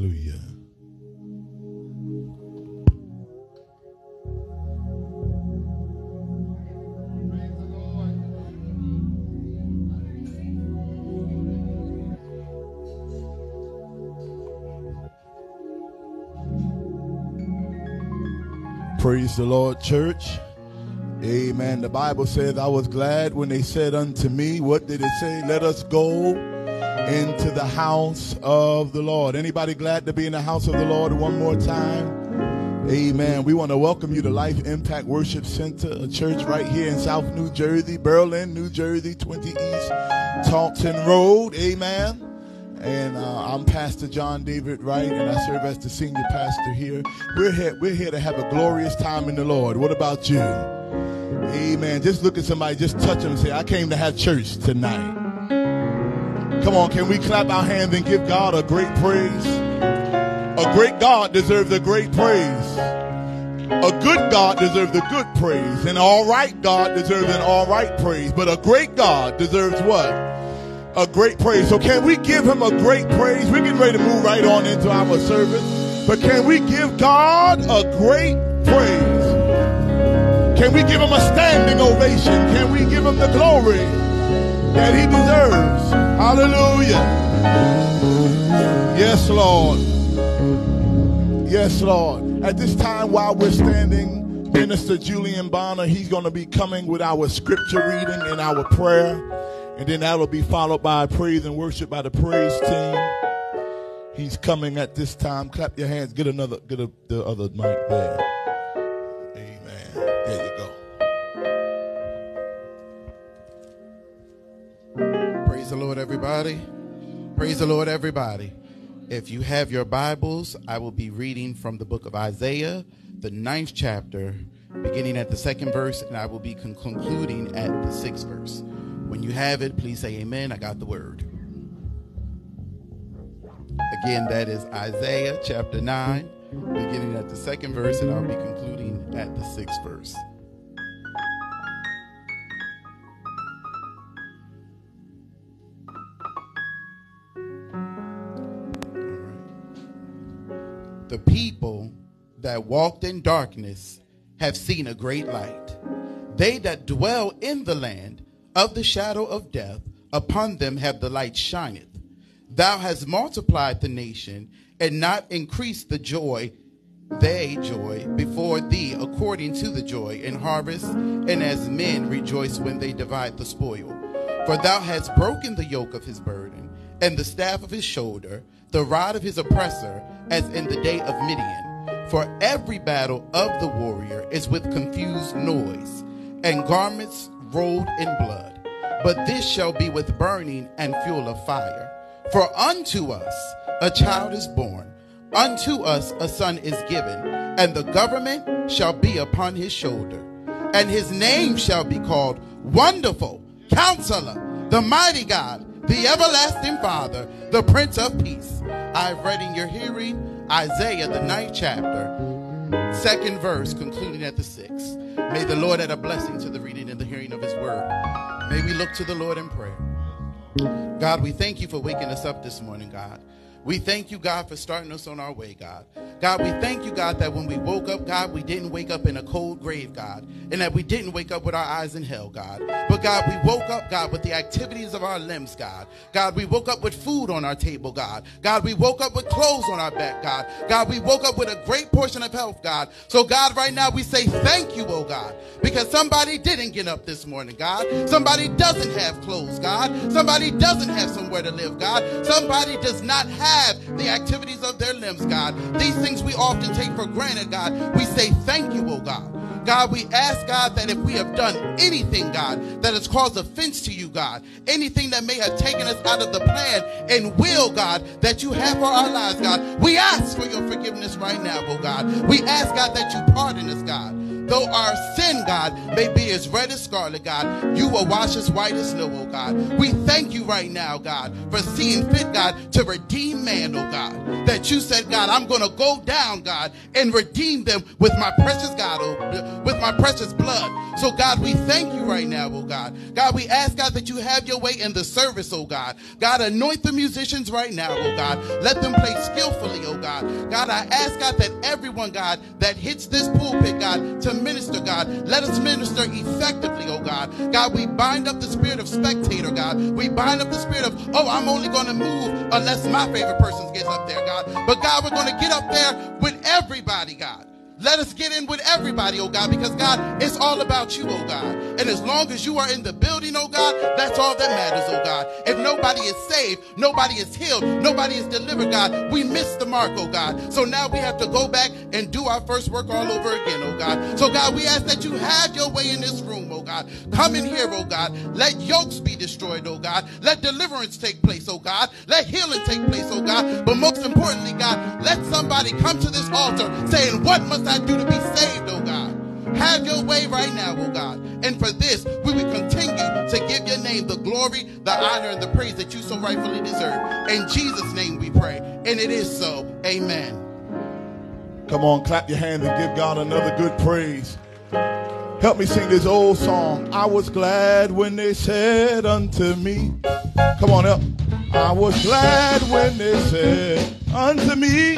Hallelujah. Praise the Lord, church. Amen. The Bible says, I was glad when they said unto me, What did it say? Let us go into the house of the Lord. Anybody glad to be in the house of the Lord one more time? Amen. We want to welcome you to Life Impact Worship Center, a church right here in South New Jersey, Berlin, New Jersey, 20 East Taunton Road. Amen. And uh, I'm Pastor John David Wright, and I serve as the senior pastor here. We're here. We're here to have a glorious time in the Lord. What about you? Amen. Just look at somebody, just touch them, and say, "I came to have church tonight." Come on, can we clap our hands and give God a great praise? A great God deserves a great praise. A good God deserves a good praise. An all right God deserves an all right praise. But a great God deserves what? a great praise. So can we give him a great praise? We're getting ready to move right on into our service. But can we give God a great praise? Can we give him a standing ovation? Can we give him the glory that he deserves? Hallelujah. Yes, Lord. Yes, Lord. At this time, while we're standing, Minister Julian Bonner, he's going to be coming with our scripture reading and our prayer. And then that'll be followed by praise and worship by the praise team. He's coming at this time. Clap your hands. Get another, get a, the other mic there. Lord, everybody. Praise the Lord, everybody. If you have your Bibles, I will be reading from the book of Isaiah, the ninth chapter, beginning at the second verse, and I will be concluding at the sixth verse. When you have it, please say amen. I got the word. Again, that is Isaiah chapter 9, beginning at the second verse, and I'll be concluding at the sixth verse. The people that walked in darkness have seen a great light. They that dwell in the land of the shadow of death, upon them have the light shineth. Thou hast multiplied the nation and not increased the joy, they joy before thee according to the joy in harvest, and as men rejoice when they divide the spoil. For thou hast broken the yoke of his burden, and the staff of his shoulder, the rod of his oppressor, as in the day of Midian. For every battle of the warrior is with confused noise, and garments rolled in blood. But this shall be with burning and fuel of fire. For unto us a child is born, unto us a son is given, and the government shall be upon his shoulder. And his name shall be called Wonderful, Counselor, the Mighty God, the Everlasting Father, the Prince of Peace. I've read in your hearing Isaiah, the ninth chapter, second verse, concluding at the sixth. May the Lord add a blessing to the reading and the hearing of his word. May we look to the Lord in prayer. God, we thank you for waking us up this morning, God. We thank you, God, for starting us on our way, God. God, we thank you, God, that when we woke up, God, we didn't wake up in a cold grave, God, and that we didn't wake up with our eyes in hell, God. But God, we woke up, God, with the activities of our limbs, God. God, we woke up with food on our table, God. God, we woke up with clothes on our back, God. God, we woke up with a great portion of health, God. So, God, right now we say thank you, oh God, because somebody didn't get up this morning, God. Somebody doesn't have clothes, God. Somebody doesn't have somewhere to live, God. Somebody does not have have the activities of their limbs, God. These things we often take for granted, God. We say thank you, oh God. God, we ask, God, that if we have done anything, God, that has caused offense to you, God, anything that may have taken us out of the plan and will, God, that you have for our lives, God, we ask for your forgiveness right now, oh God. We ask, God, that you pardon us, God. Though our sin, God, may be as red as scarlet, God, you will wash us white as snow, oh God. We thank you right now, God, for seeing fit, God, to redeem man, oh God. That you said, God, I'm going to go down, God, and redeem them with my precious God, oh, with my precious blood. So, God, we thank you right now, oh God. God, we ask, God, that you have your way in the service, oh God. God, anoint the musicians right now, oh God. Let them play skillfully, oh God. God, I ask, God, that everyone, God, that hits this pulpit, God, to minister, God, let us minister effectively, oh God. God, we bind up the spirit of spectator, God. We bind up the spirit of, oh, I'm only going to move unless my favorite person gets up there, God. But God, we're going to get up there with everybody, God. Let us get in with everybody, oh God, because God, it's all about you, oh God. And as long as you are in the building, oh God, that's all that matters, oh God. If nobody is saved, nobody is healed, nobody is delivered, God, we missed the mark, oh God. So now we have to go back and do our first work all over again, oh God. So God, we ask that you have your way in this room, oh God. Come in here, oh God. Let yokes be destroyed, oh God. Let deliverance take place, oh God. Let healing take place, oh God. But most importantly, God, let somebody come to this altar saying, what must I do to be saved, oh God? Have your way right now, oh God. And for this, we will continue to give your name the glory, the honor, and the praise that you so rightfully deserve. In Jesus' name we pray. And it is so. Amen. Come on, clap your hands and give God another good praise. Help me sing this old song. I was glad when they said unto me, Come on up. I was glad when they said unto me,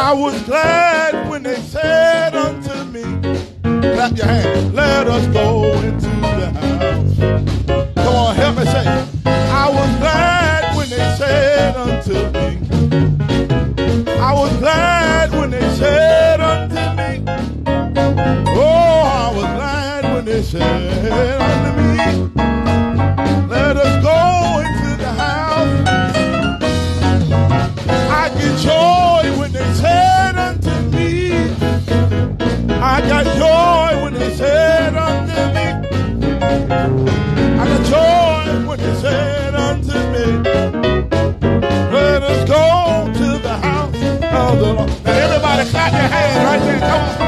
I was glad when they said unto me, clap your hands, let us go into the house. Come on, help me say, I was glad when they said unto me, I was glad when they said unto me, oh, I was glad when they said unto me, let us go into the house. I get joy I got joy when they said unto me. I got joy when they said unto me. Let us go to the house of the Lord. Now everybody clap your hands right there. Come on.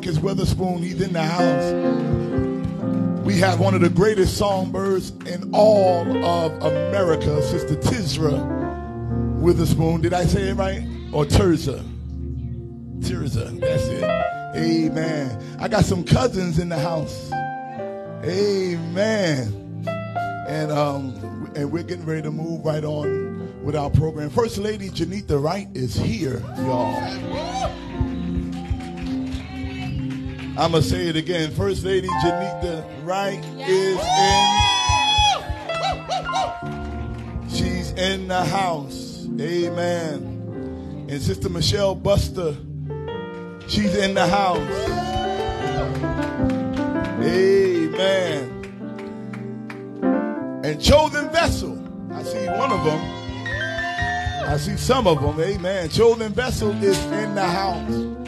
Marcus Weatherspoon. He's in the house. We have one of the greatest songbirds in all of America, Sister Tizra Witherspoon. Did I say it right? Or Terza? Terza, that's it. Amen. I got some cousins in the house. Amen. And um, and we're getting ready to move right on with our program. First Lady Janita Wright is here, y'all. I'm gonna say it again. First Lady Janita Wright is in. She's in the house. Amen. And Sister Michelle Buster, she's in the house. Amen. And chosen vessel. I see one of them. I see some of them. Amen. Chosen vessel is in the house.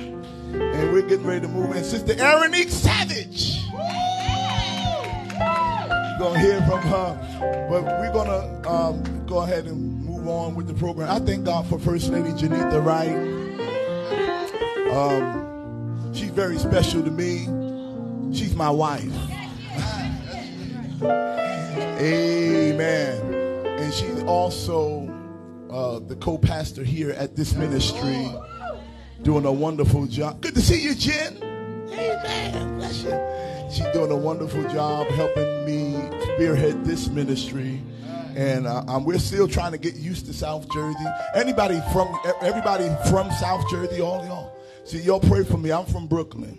And we're getting ready to move in. Sister Erinique Savage. You're going to hear from her. But we're going to um, go ahead and move on with the program. I thank God for First Lady Janita Wright. Um, she's very special to me. She's my wife. Amen. And she's also uh, the co-pastor here at this ministry, doing a wonderful job. Good to see you, Jen. Amen. Bless you. She's doing a wonderful job helping me spearhead this ministry. And uh, um, we're still trying to get used to South Jersey. Anybody from everybody from South Jersey, all y'all. See, y'all pray for me. I'm from Brooklyn.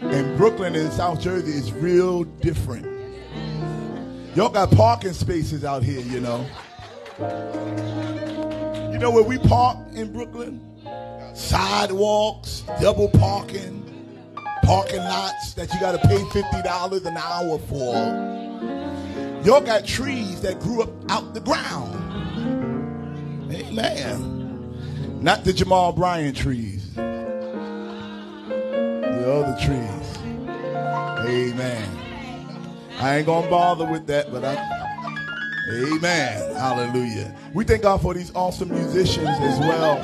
And Brooklyn and South Jersey is real different. Y'all got parking spaces out here, you know. You know where we park in Brooklyn? Sidewalks, double parking, parking lots that you got to pay $50 an hour for. Y'all got trees that grew up out the ground. Amen. Not the Jamal Bryant trees. The other trees. Amen. I ain't gonna bother with that, but I Amen. Hallelujah. We thank God for these awesome musicians as well.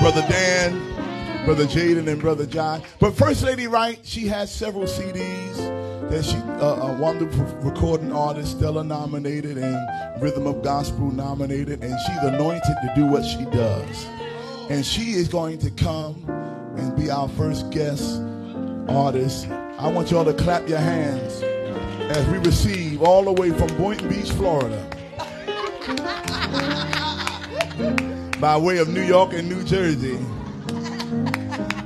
Brother Dan, Brother Jaden, and Brother John. But First Lady Wright, she has several CDs that she uh, a wonderful recording artist, Stella nominated and Rhythm of Gospel nominated, and she's anointed to do what she does. And she is going to come and be our first guest artist. I want y'all to clap your hands as we receive all the way from Boynton Beach, Florida, by way of New York and New Jersey.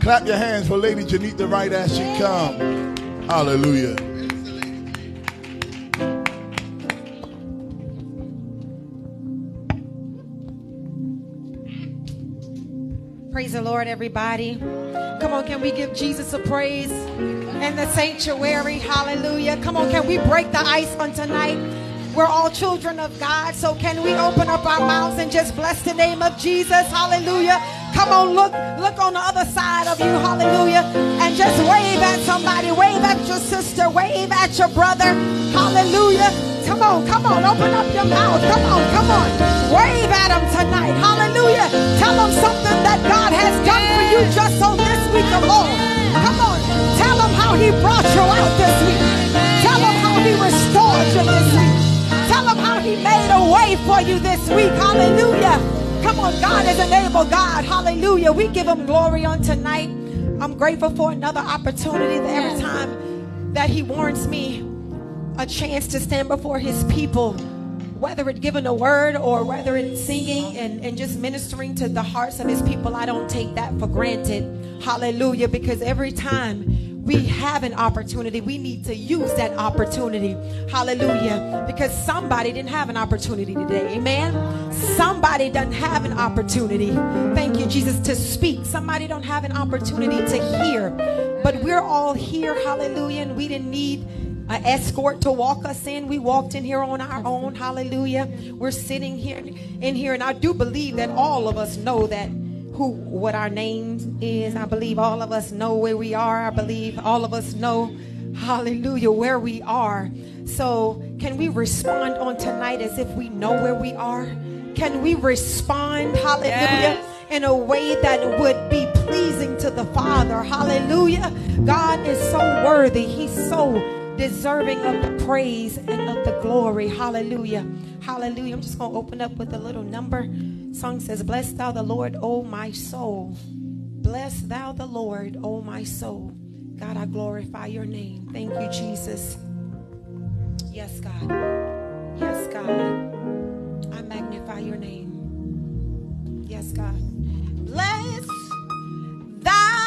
Clap your hands for Lady Janita Wright as she comes. Hallelujah. Praise the Lord, everybody. Come on, can we give Jesus a praise in the sanctuary? Hallelujah. Come on, can we break the ice on tonight? We're all children of God, so can we open up our mouths and just bless the name of Jesus? Hallelujah. Come on, look, look on the other side of you, hallelujah, and just wave at somebody, wave at your sister, wave at your brother, hallelujah. Come on, come on, open up your mouth. Come on, come on. Wave at them tonight. Hallelujah. You this week. Hallelujah. Come on, God is an able God. Hallelujah. We give him glory on tonight. I'm grateful for another opportunity that every time that he warns me a chance to stand before his people, whether it's giving a word or whether it's singing and, and just ministering to the hearts of his people, I don't take that for granted. Hallelujah. Because every time we have an opportunity, we need to use that opportunity. Hallelujah. Because somebody didn't have an opportunity today. Amen. Somebody doesn't have an opportunity. Thank you, Jesus, to speak. Somebody don't have an opportunity to hear. But we're all here. Hallelujah. And we didn't need an escort to walk us in. We walked in here on our own. Hallelujah. We're sitting here in here, and I do believe that all of us know that who what our name is. I believe all of us know where we are. I believe all of us know, hallelujah, where we are. So can we respond on tonight as if we know where we are? Can we respond, hallelujah, yes. in a way that would be pleasing to the Father? Hallelujah. God is so worthy. He's so deserving of the praise and of the glory. Hallelujah. Hallelujah. I'm just going to open up with a little number. Song says, Bless thou the Lord, O my soul. Bless thou the Lord, O my soul. God, I glorify your name. Thank you, Jesus. Yes, God. Yes, God. I magnify your name. Yes, God. Bless thou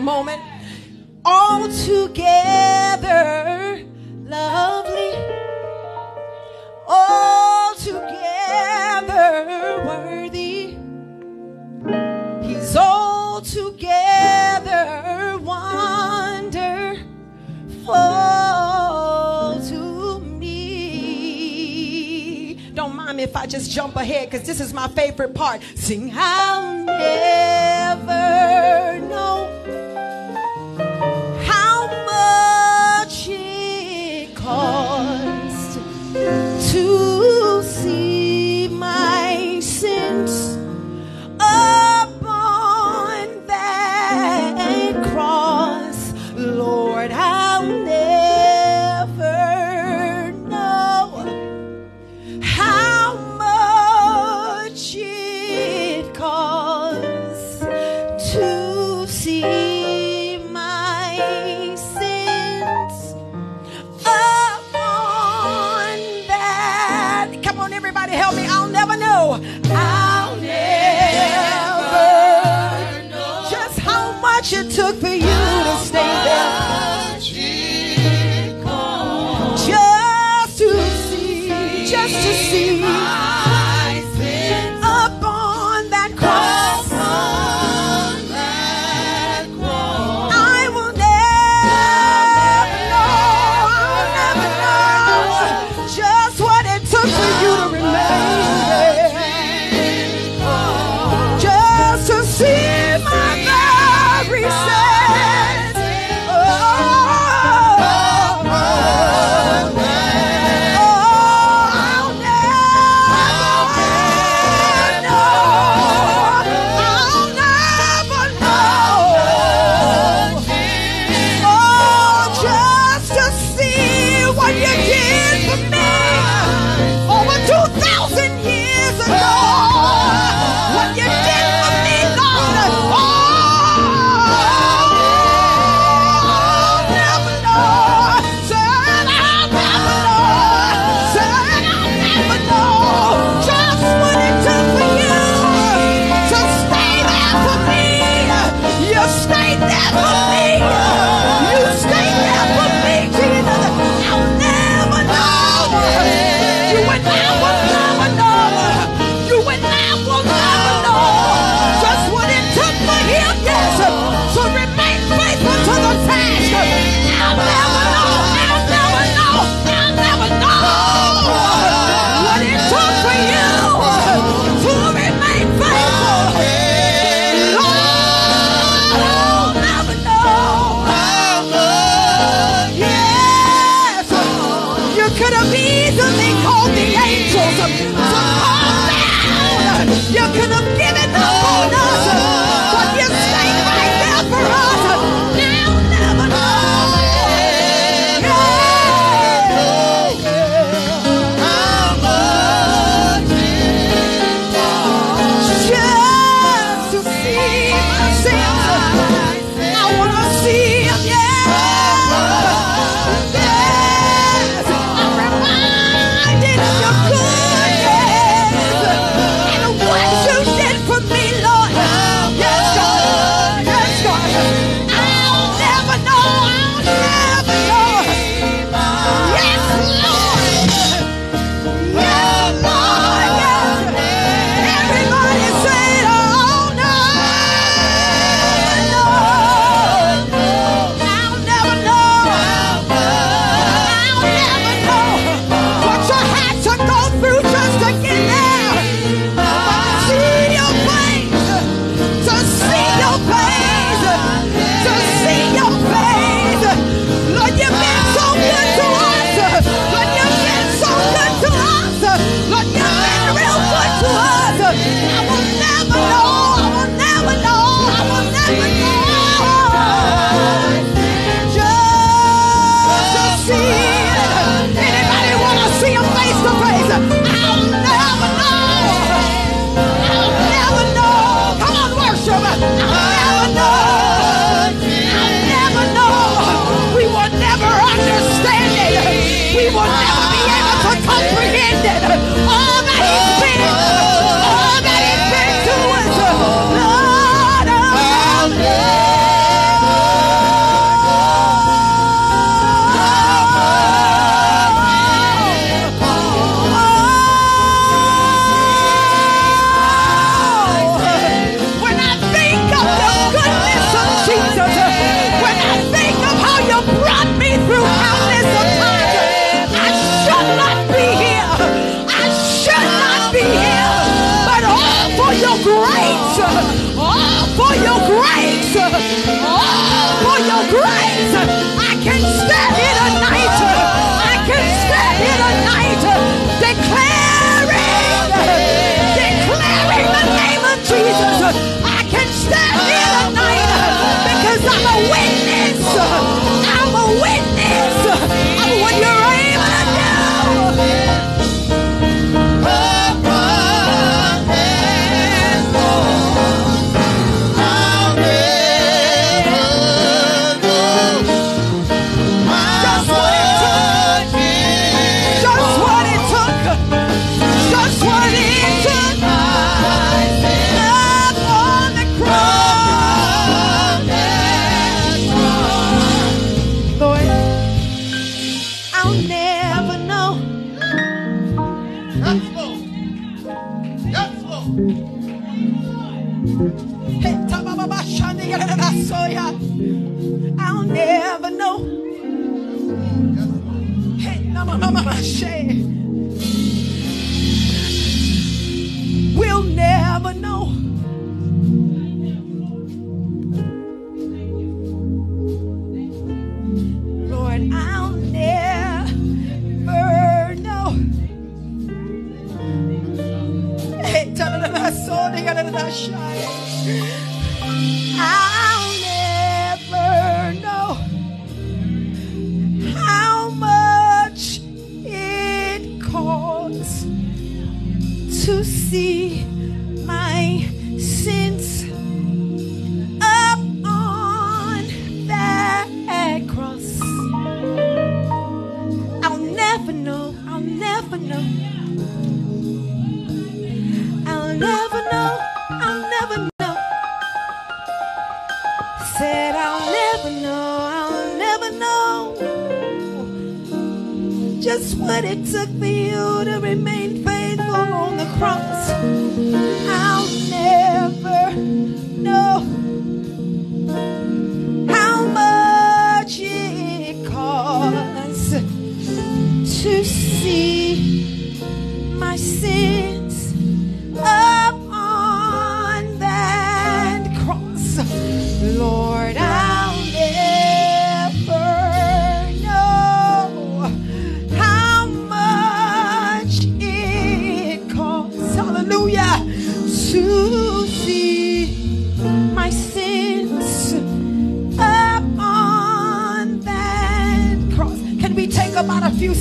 a moment. All together lovely. All together worthy. He's all together wonderful to me. Don't mind me if I just jump ahead because this is my favorite part. Sing high.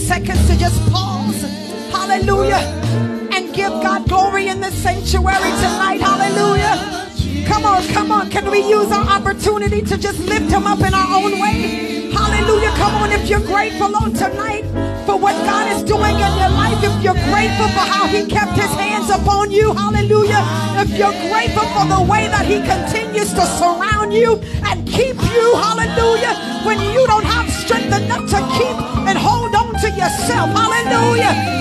Seconds to just pause? Hallelujah. And give God glory in the sanctuary tonight. Hallelujah. Come on, come on. Can we use our opportunity to just lift him up in our own way? Hallelujah. Come on, if you're grateful on tonight for what God is doing in your life, if you're grateful for how he kept his hands upon you, hallelujah. If you're grateful for the way that he continues to surround you and keep you, hallelujah, when you don't have strength enough to keep and hold on to yourself, hallelujah.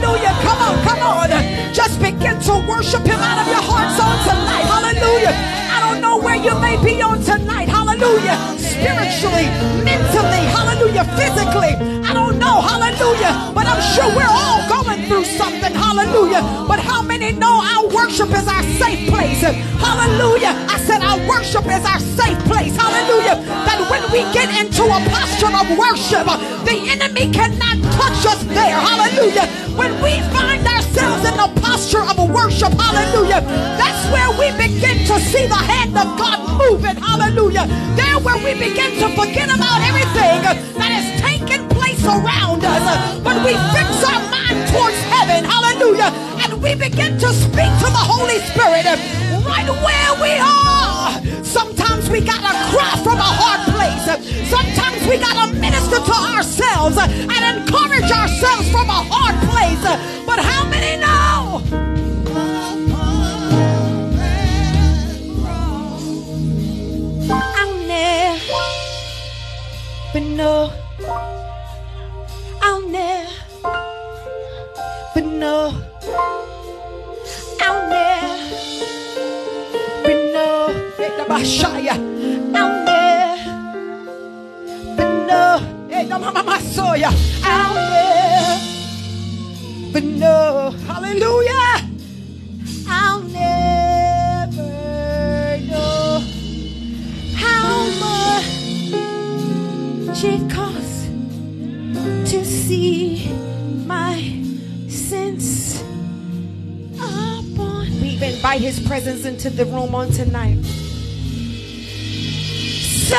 Hallelujah. Come on, come on. Just begin to worship him out of your hearts on tonight. Hallelujah. I don't know where you may be on tonight. Hallelujah. Spiritually, mentally, hallelujah, physically. I don't know. Hallelujah. But I'm sure we're all going through something. Hallelujah. But how many know our worship is our safe place? Hallelujah. I said our worship is our safe place. Hallelujah. That when we get into a posture of worship, the enemy cannot touch us there. Hallelujah. When we find ourselves in the posture of worship, hallelujah, that's where we begin to see the hand of God moving. Hallelujah. There where we begin to forget about everything that is taking place around us. But we fix our towards heaven. Hallelujah. And we begin to speak to the Holy Spirit right where we are. Sometimes we gotta cry from a hard place. Sometimes we gotta minister to ourselves and encourage ourselves from a hard place. But how many know? I'll never but no, I'll never But know. I'll never know. Hey, no, mama, my soul. I'll never But no, Hallelujah. I'll never know how much it costs to see my presence upon. We invite his presence into the room on tonight. Say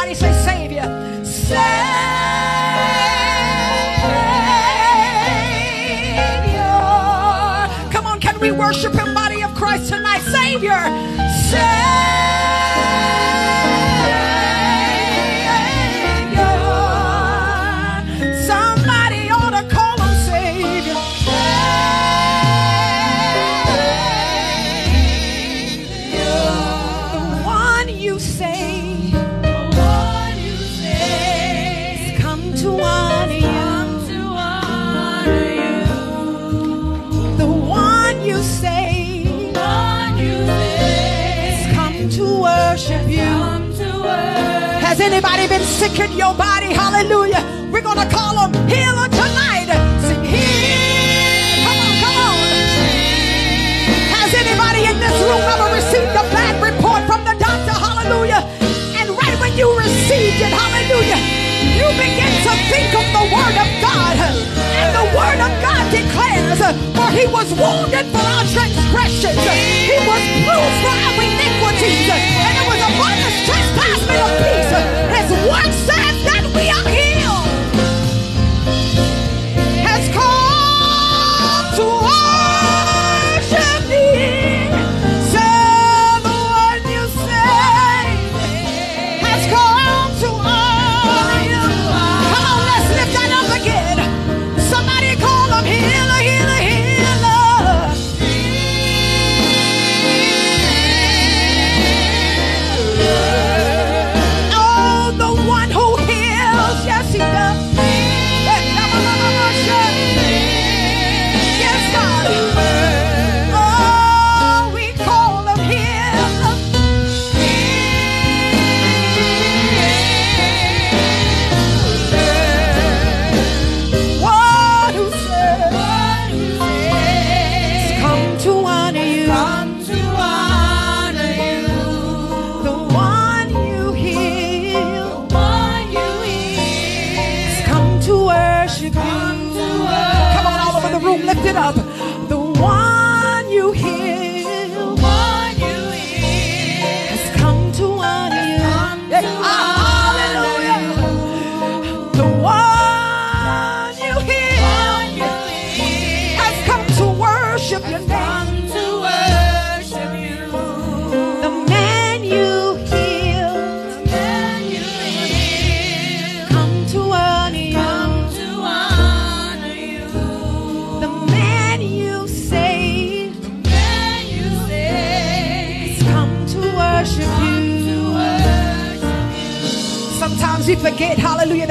Everybody say Savior. Savior. Come on, can we worship him, body of Christ tonight? Savior. Worship you. Has anybody been sick in your body? Hallelujah. We're going to call him healer tonight. Sing heal. Come on, come on. Has anybody in this room ever received a bad report from the doctor? Hallelujah. And right when you received it, hallelujah, you begin to think of the word of God. And the word of God declares, for he was wounded for our transgressions. He was bruised for our iniquities. And peace. His word says that we are healed.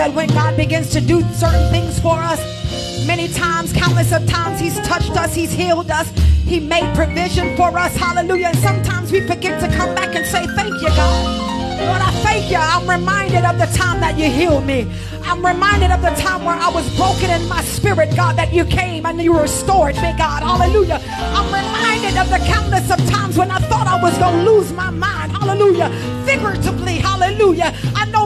That when God begins to do certain things for us, many times, countless of times, He's touched us, He's healed us, He made provision for us, hallelujah. And sometimes we forget to come back and say, Thank you, God. Lord, I thank you. I'm reminded of the time that you healed me. I'm reminded of the time where I was broken in my spirit, God, that you came and you restored me, God. Hallelujah. I'm reminded of the countless of times when I thought I was going to lose my mind. Hallelujah. Figuratively, hallelujah. I know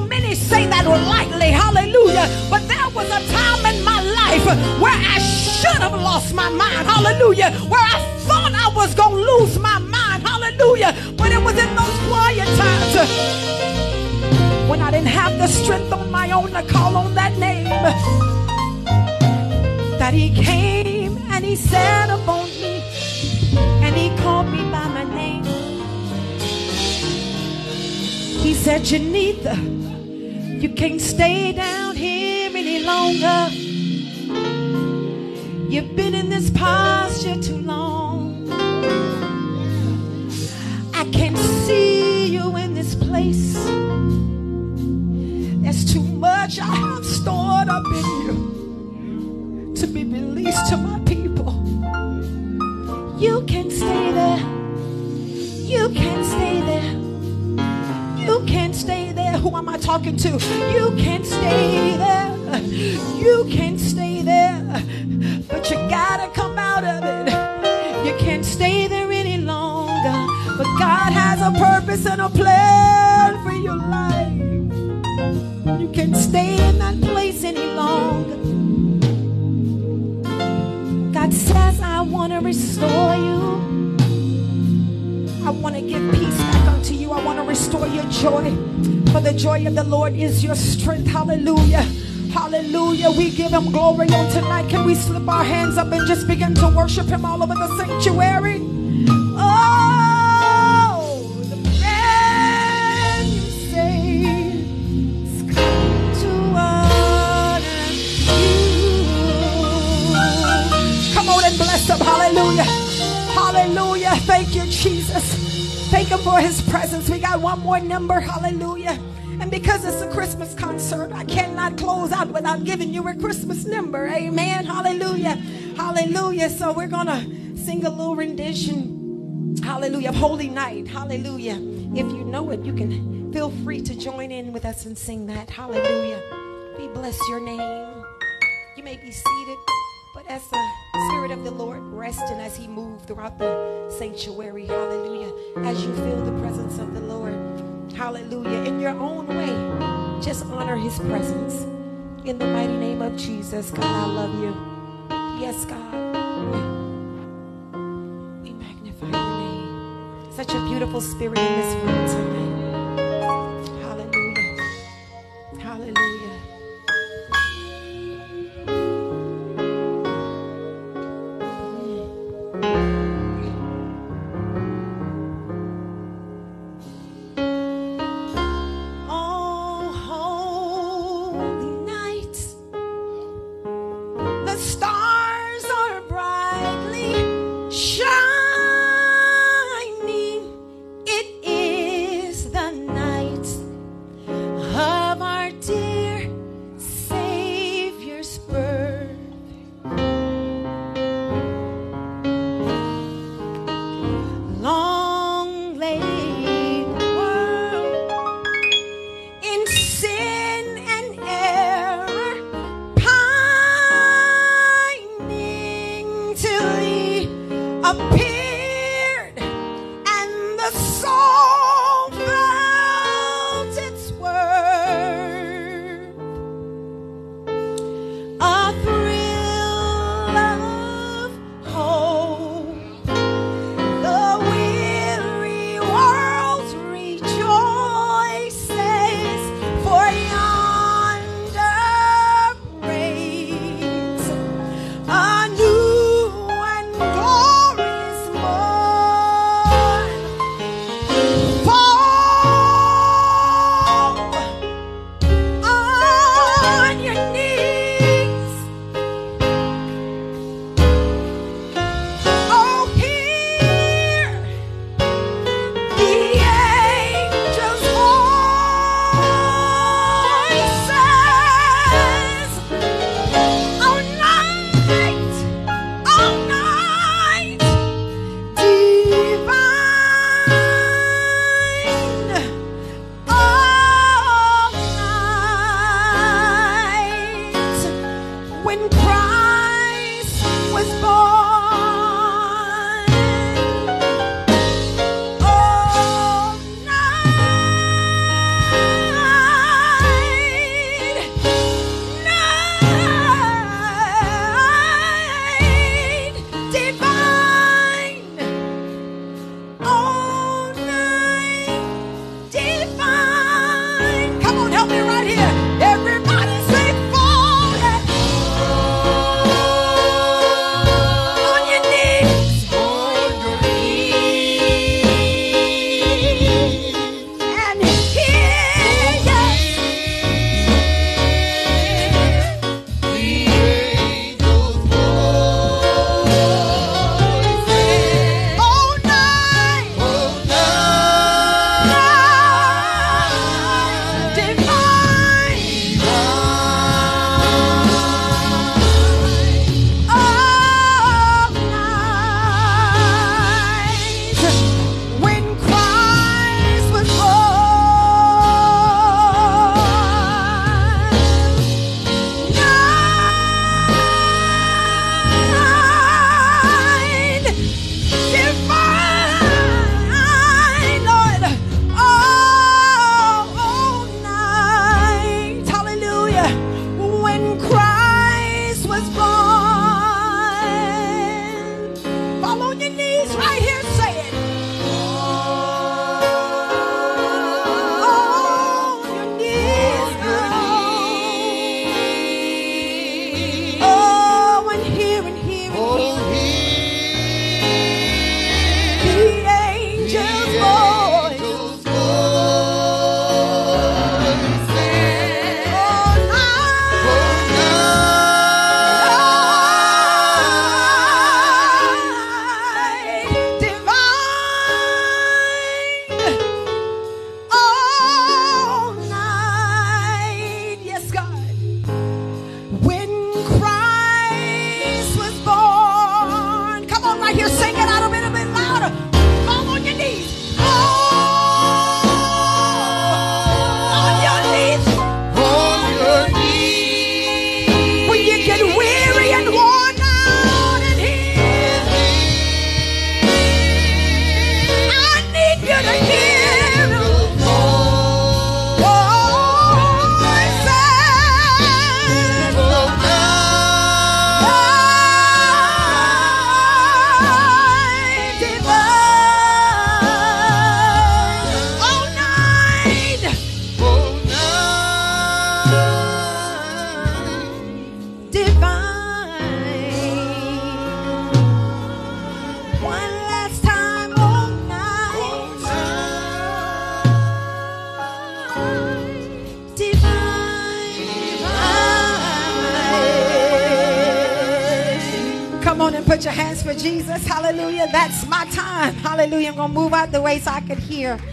say that lightly, hallelujah. But there was a time in my life where I should have lost my mind, hallelujah. Where I thought I was going to lose my mind, hallelujah. But it was in those quiet times when I didn't have the strength on my own to call on that name, that He came and He sat upon me and He called me by my name. He said, Janitha, can't stay down here any longer. You've been in this posture too long. Talking to? You can stay there. You can stay there. But you gotta come out of it. You can't stay there any longer. But God has a purpose and a plan for your life. You can't stay in that place any longer. God says, I want to restore you. I want to give peace restore your joy. For the joy of the Lord is your strength. Hallelujah. Hallelujah. We give him glory on tonight. Can we slip our hands up and just begin to worship him all over the sanctuary? Oh, the come to. Come on and bless him. Hallelujah. Hallelujah. Thank you, Jesus. Thank him for his presence. We got one more number. Hallelujah. And because it's a Christmas concert, I cannot close out without giving you a Christmas number. Amen. Hallelujah. Hallelujah. So we're going to sing a little rendition. Hallelujah. Holy Night. Hallelujah. If you know it, you can feel free to join in with us and sing that. Hallelujah. We bless your name. You may be seated. As the Spirit of the Lord rests and as He moved throughout the sanctuary, hallelujah, as you feel the presence of the Lord, hallelujah, in your own way, just honor His presence. In the mighty name of Jesus, God, I love you. Yes, God. We magnify your name. Such a beautiful spirit in this room tonight.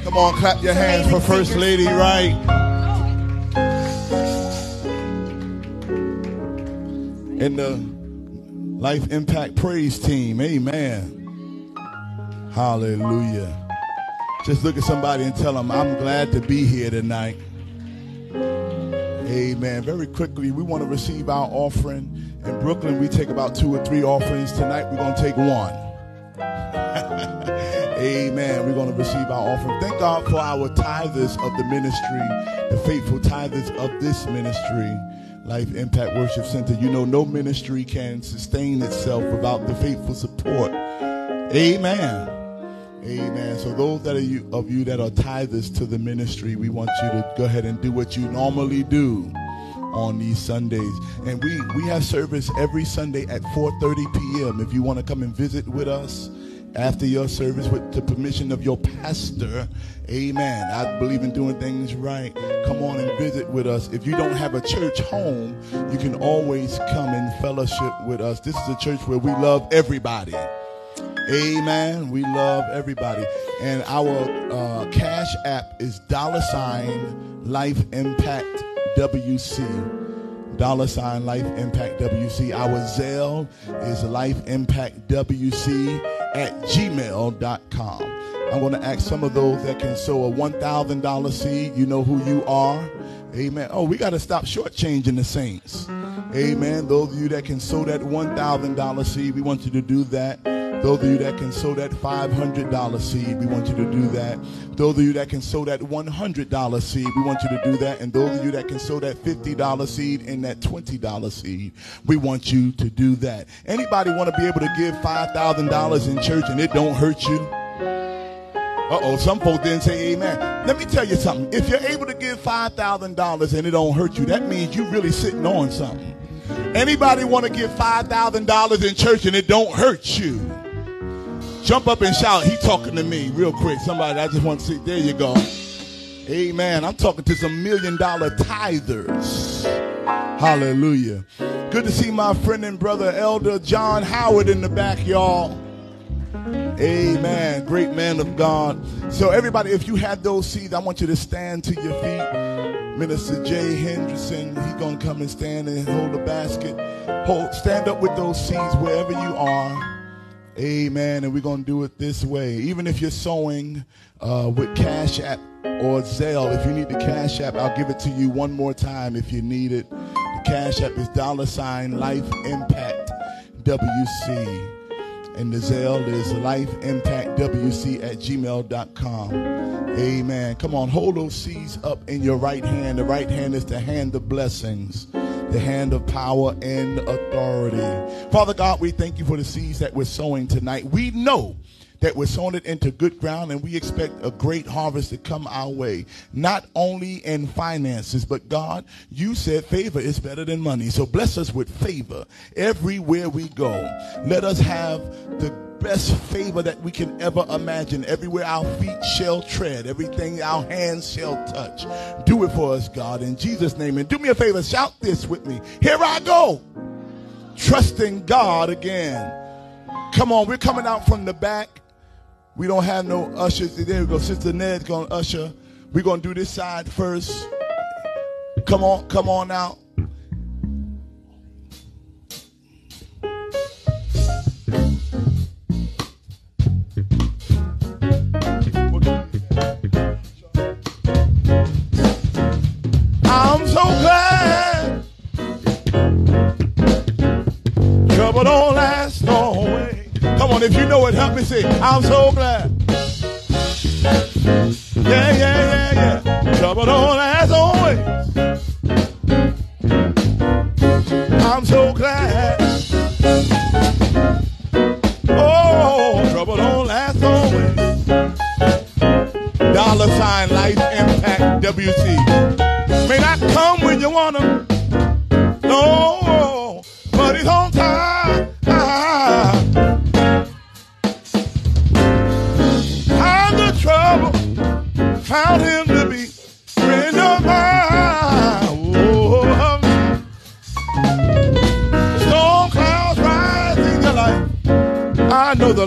Come on, clap your hands for First Lady Wright. And the Life Impact Praise Team. Amen. Hallelujah. Just look at somebody and tell them, I'm glad to be here tonight. Amen. Very quickly, we want to receive our offering. In Brooklyn, we take about two or three offerings. Tonight, we're going to take one. Amen. We're going to receive our offering. Thank God for our tithers of the ministry, the faithful tithers of this ministry, Life Impact Worship Center. You know, no ministry can sustain itself without the faithful support. Amen. Amen. So those that are you, of you that are tithers to the ministry, we want you to go ahead and do what you normally do on these Sundays. And we we have service every Sunday at 4:30 p.m. If you want to come and visit with us after your service with the permission of your pastor. Amen. I believe in doing things right. Come on and visit with us. If you don't have a church home, you can always come and fellowship with us. This is a church where we love everybody. Amen. We love everybody. And our uh, cash app is dollar sign life impact WC. Dollar sign life impact WC. Our Zelle is life impact WC at gmail.com. I'm going to ask some of those that can sow a $1,000 seed. You know who you are. Amen. Oh, we got to stop shortchanging the saints. Amen. Those of you that can sow that $1,000 seed, we want you to do that. Those of you that can sow that $500 seed, we want you to do that. Those of you that can sow that $100 seed, we want you to do that. And those of you that can sow that $50 seed and that $20 seed, we want you to do that. Anybody want to be able to give $5,000 in church and it don't hurt you? Uh-oh, some folks didn't say amen. Let me tell you something. If you're able to give $5,000 and it don't hurt you, that means you really sitting on something. Anybody want to give $5,000 in church and it don't hurt you? Jump up and shout. He talking to me real quick. Somebody, I just want to see. There you go. Amen. I'm talking to some million dollar tithers. Hallelujah. Good to see my friend and brother Elder John Howard in the back, y'all. Amen. Great man of God. So everybody, if you have those seeds, I want you to stand to your feet. Minister Jay Henderson, he's gonna come and stand and hold the basket. Hold, stand up with those seeds wherever you are. Amen. And we're going to do it this way. Even if you're sowing uh, with Cash App or Zelle, if you need the Cash App, I'll give it to you one more time if you need it. The Cash App is dollar sign Life Impact WC. And the Zelle is lifeimpactwc at gmail.com. Amen. Come on, hold those seeds up in your right hand. The right hand is the hand of blessings the hand of power and authority. Father God, we thank you for the seeds that we're sowing tonight. We know that we're sowing it into good ground and we expect a great harvest to come our way. Not only in finances, but God, you said favor is better than money. So bless us with favor everywhere we go. Let us have the best favor that we can ever imagine. Everywhere our feet shall tread, everything our hands shall touch. Do it for us, God, in Jesus' name. And do me a favor, shout this with me. Here I go. Trusting God again. Come on, we're coming out from the back. We don't have no ushers. There we go. Sister Ned's to usher. We're to do this side first. Come on, come on out. On, if you know it, help me say, I'm so glad. Yeah, yeah, yeah, yeah. Trouble don't last always. I'm so glad. Oh, trouble don't always. Dollar sign life impact WC. May not come when you want them.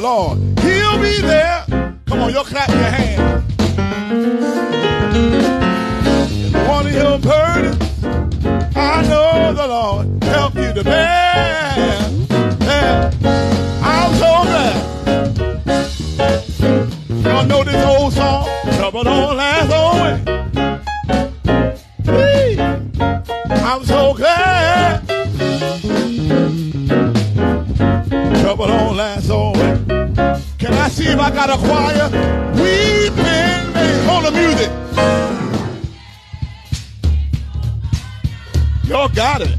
Lord. He'll be there. Come on, you clap your hands. One of your burdens, I know the Lord help you to bear. I got a choir? We've been made. Hold the music. Y'all got it.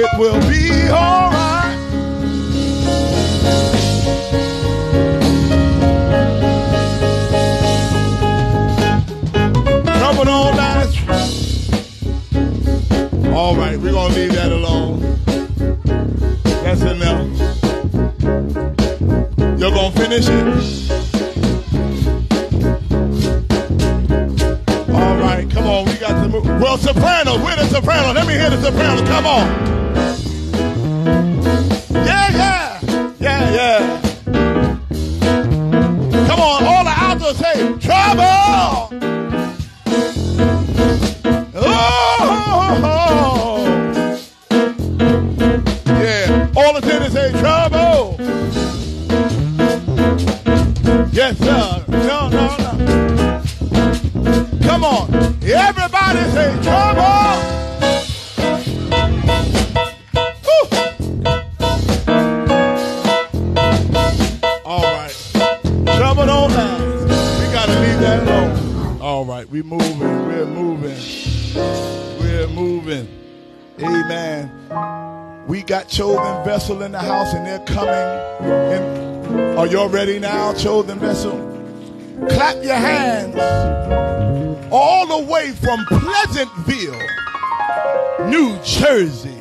It will be alright. Trouble don't last. All right, we're gonna leave that alone. That's enough. You're gonna finish it. All right, come on, we got to move. Well, soprano, where the soprano? Let me hear the soprano. Come on. Yeah, yeah, yeah, yeah. Come on, all the altos say trouble. Y'all ready now, chosen vessel? Clap your hands all the way from Pleasantville, New Jersey,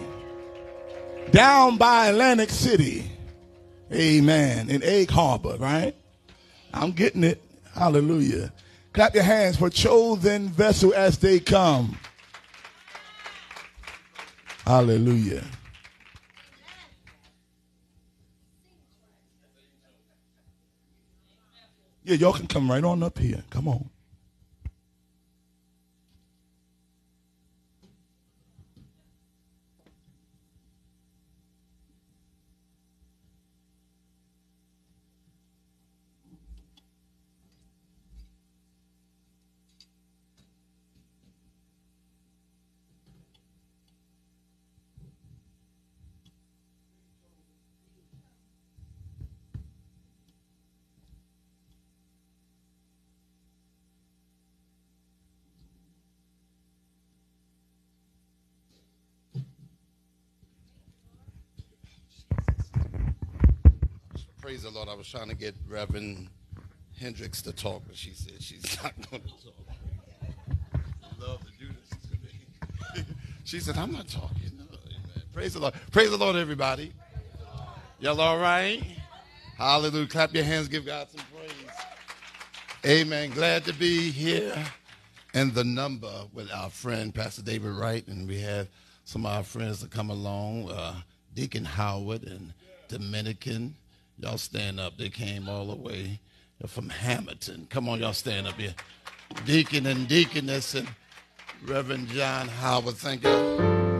down by Atlantic City. Amen. In Egg Harbor, right? I'm getting it. Hallelujah. Clap your hands for chosen vessel as they come. Hallelujah. Yeah, y'all can come right on up here. Come on. Praise the Lord. I was trying to get Reverend Hendricks to talk, but she said she's not going to talk. Love to do this to me. she said, I'm not talking. No. Praise the Lord. Praise the Lord, everybody. Y'all all right? Hallelujah. Clap your hands. Give God some praise. Amen. Glad to be here and the number with our friend, Pastor David Wright, and we have some of our friends that come along, uh, Deacon Howard and Dominican. Y'all stand up. They came all the way from Hamilton. Come on, y'all stand up here. Deacon and Deaconess and Reverend John Howard. Thank you.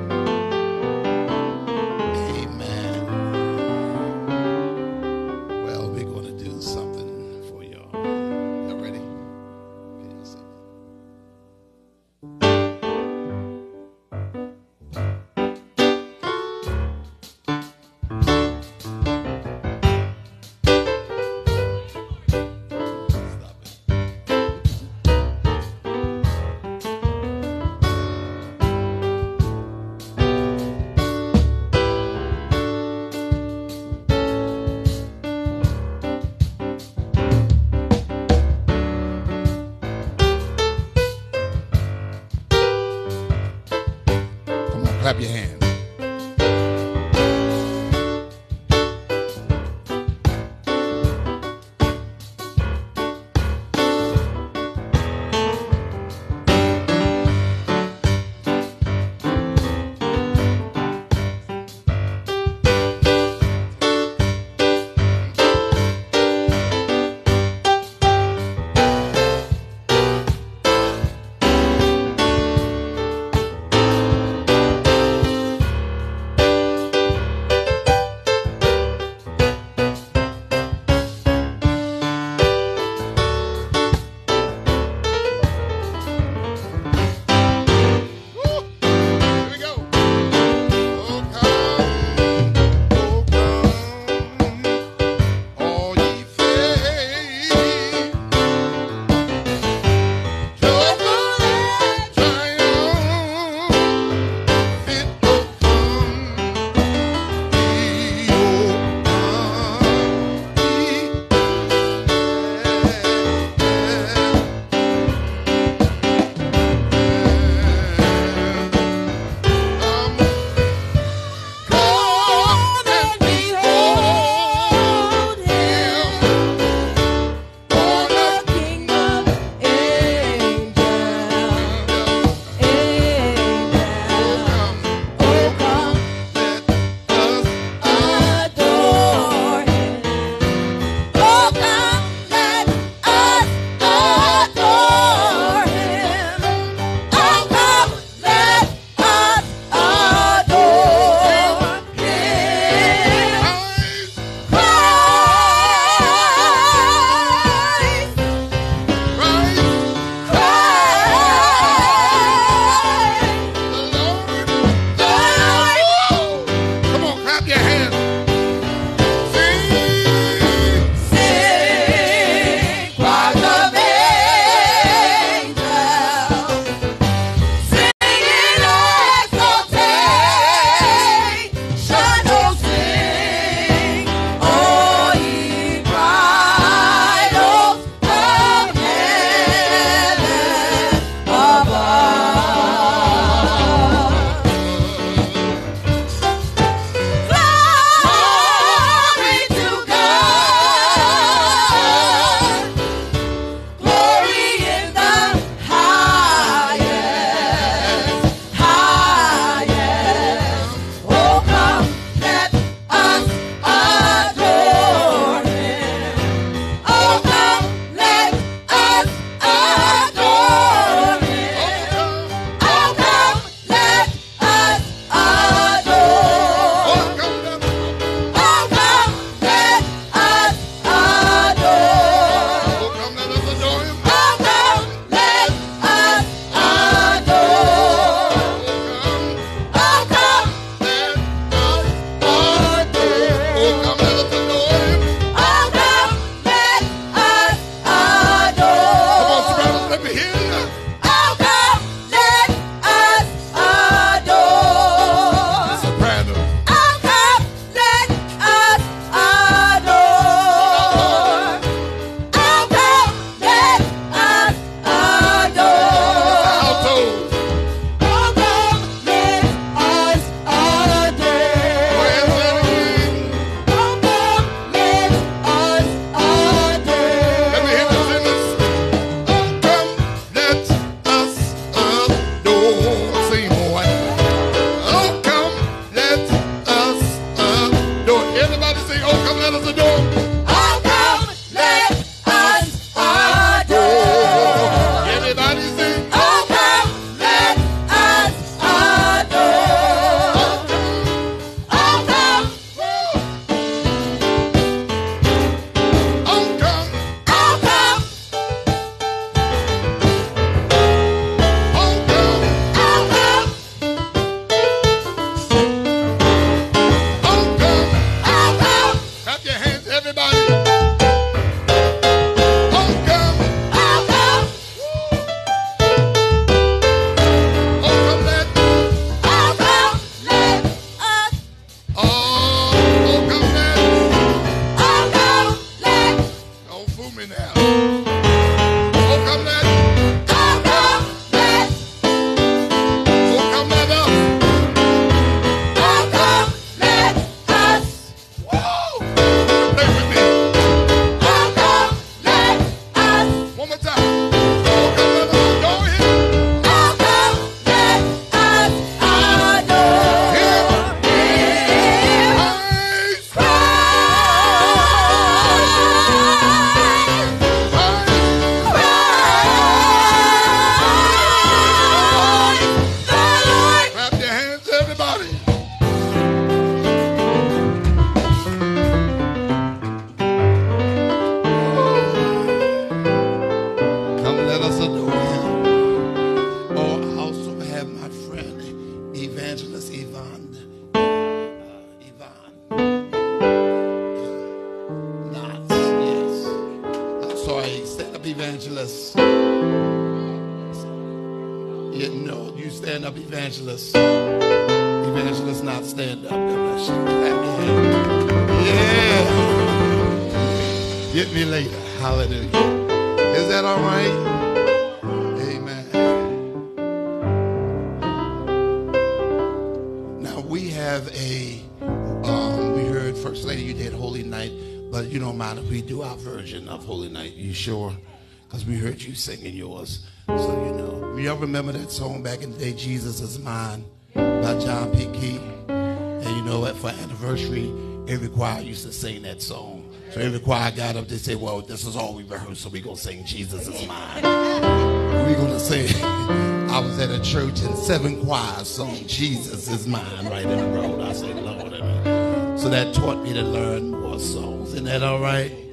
Singing yours. So you know. Y'all remember that song back in the day, Jesus is Mine, by John P. Kee? And you know what? For anniversary, every choir used to sing that song. So every choir got up, they said, Well, this is all we rehearsed, so we're going to sing Jesus is Mine. We're going to sing. I was at a church and seven choirs sung Jesus is Mine right in the road. I said, Lord. amen." So that taught me to learn more songs. Isn't that all right?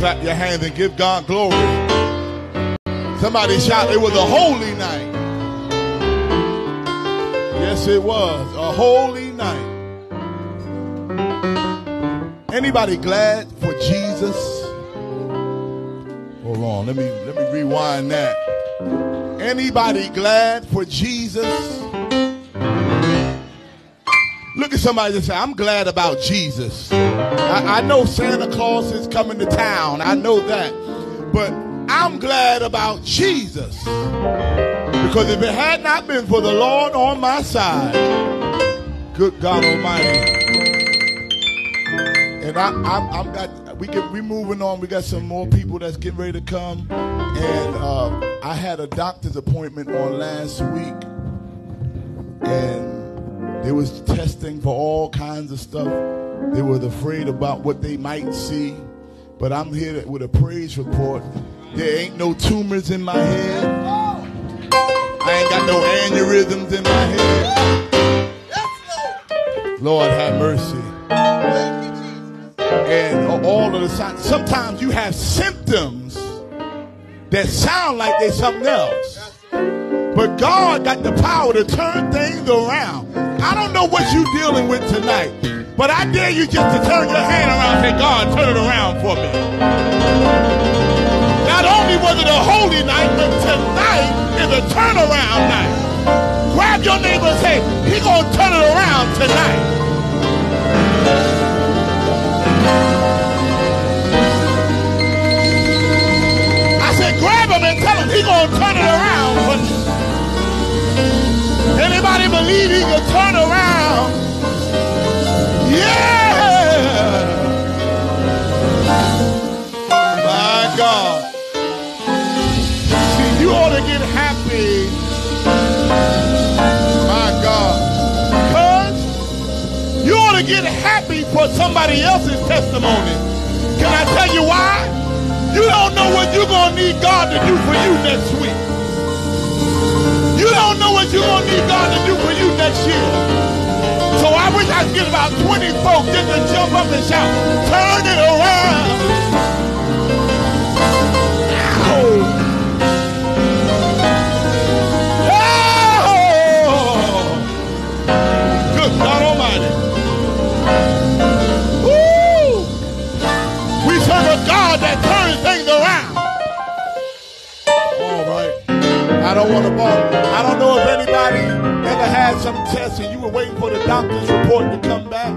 Clap your hands and give God glory. Somebody shout, it was a holy night. Yes, it was a holy night. Anybody glad for Jesus? Hold on, let me let me rewind that. Anybody glad for Jesus? Somebody and say, I'm glad about Jesus. I, I know Santa Claus is coming to town. I know that. But I'm glad about Jesus. Because if it had not been for the Lord on my side, good God Almighty. And I, I'm, I'm got, we get, we moving on. We got some more people that's getting ready to come. And uh, I had a doctor's appointment on last week. And they was testing for all kinds of stuff. They were afraid about what they might see. But I'm here with a praise report. There ain't no tumors in my head. I ain't got no aneurysms in my head. Lord have mercy. And all of the signs. Sometimes you have symptoms that sound like they're something else. But God got the power to turn things around. I don't know what you're dealing with tonight, but I dare you just to turn your hand around and say, God, turn it around for me. Not only was it a holy night, but tonight is a turnaround night. Grab your neighbor and say, he gonna turn it around tonight. Believe he can turn around? Yeah! My God. See, you ought to get happy. My God. Because you ought to get happy for somebody else's testimony. Can I tell you why? You don't know what you're going to need God to do for you next week. Know what you're going to need God to do for you next year. So I wish I could get about 20 folks just to jump up and shout, turn it around. Ow. Oh. God Almighty. Woo. We serve a God that turns things around. All right. I don't want to bother. I don't ever had some tests and you were waiting for the doctor's report to come back.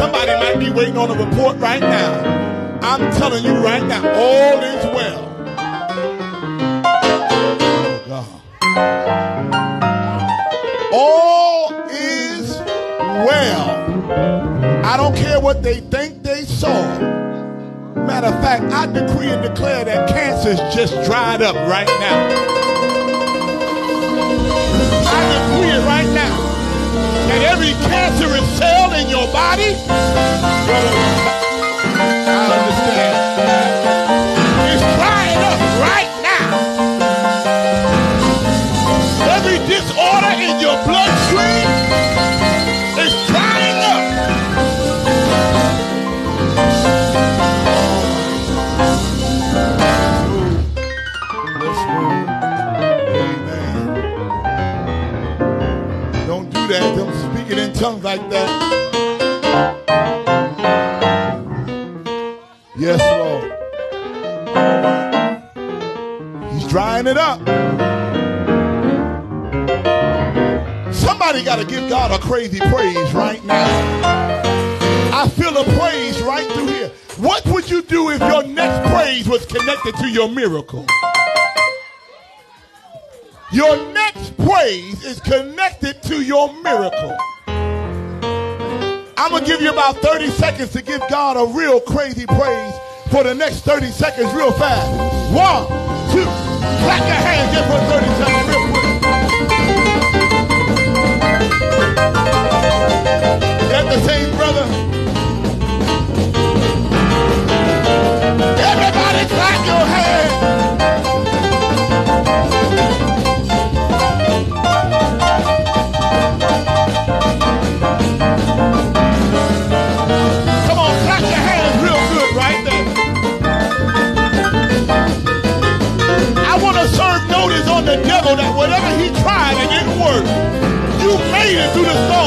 Somebody might be waiting on a report right now. I'm telling you right now, all is well. Oh, God. All is well. I don't care what they think they saw. Matter of fact, I decree and declare that cancer's just dried up right now. Decree it right now. That every cancerous cell in your body, I understand, like that. Yes, Lord. He's drying it up. Somebody got to give God a crazy praise right now. I feel a praise right through here. What would you do if your next praise was connected to your miracle? Your next praise is connected to your miracle. Going to give you about 30 seconds to give God a real crazy praise for the next 30 seconds, real fast. One, two, clap your hands just for 30 seconds, real quick. That the same brother? Everybody clap your hands. that whatever he tried and didn't work, you made it through the storm.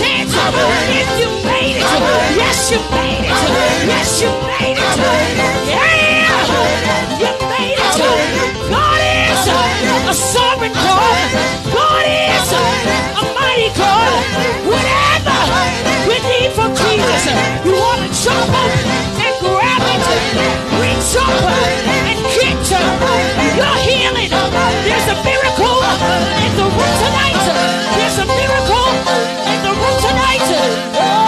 Dance. If you made it, yes, you made it. Yes, you made it. Yeah, you made it. God is a sovereign God. God is a mighty. Whatever we need from Jesus, you want to jump up and grab it. Reach up and get your healing. There's a miracle in the room tonight. There's a miracle in the room tonight. Oh,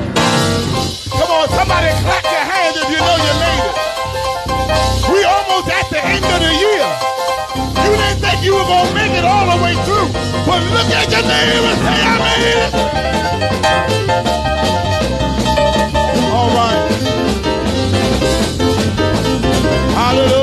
Come on, somebody clap your hands if you know you made it. We almost at the end of the year. You didn't think you were gonna make it all the way through, but look at your neighbor and say, I made it. All right. Hallelujah.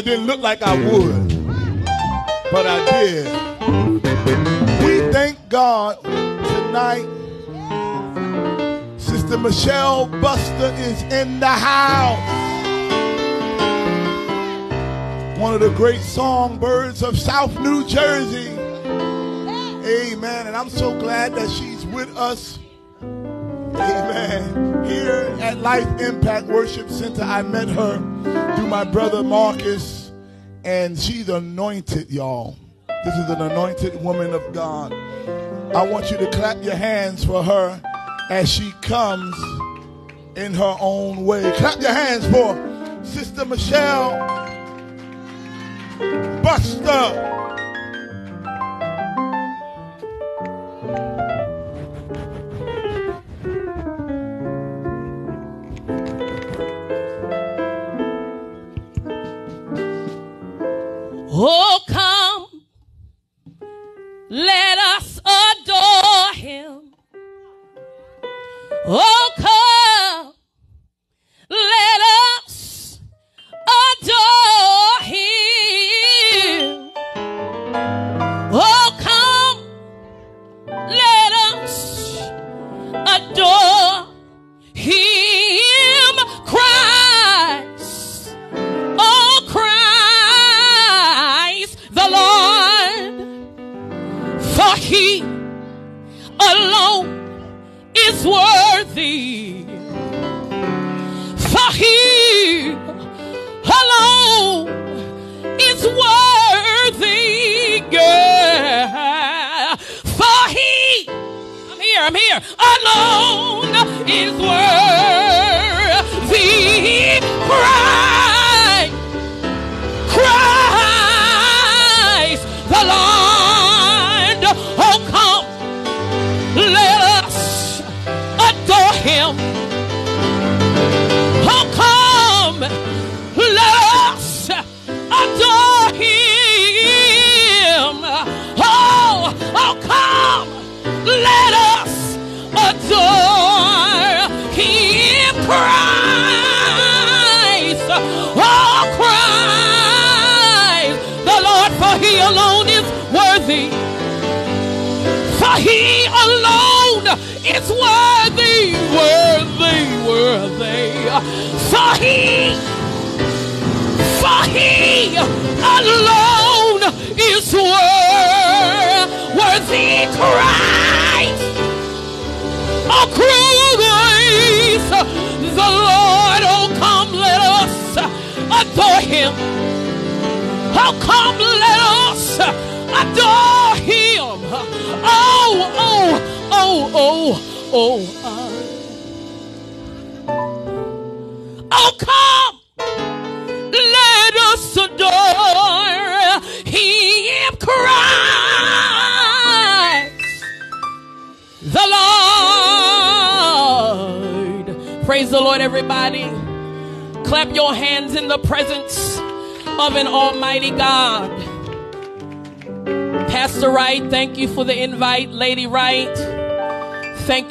It didn't look like I would, but I did. We thank God tonight. Sister Michelle Buster is in the house. One of the great songbirds of South New Jersey. Amen. And I'm so glad that she's with us. Amen. Here at Life Impact Worship Center, I met her through my brother Marcus, and she's anointed, y'all. This is an anointed woman of God. I want you to clap your hands for her as she comes in her own way. Clap your hands for Sister Michelle Buster.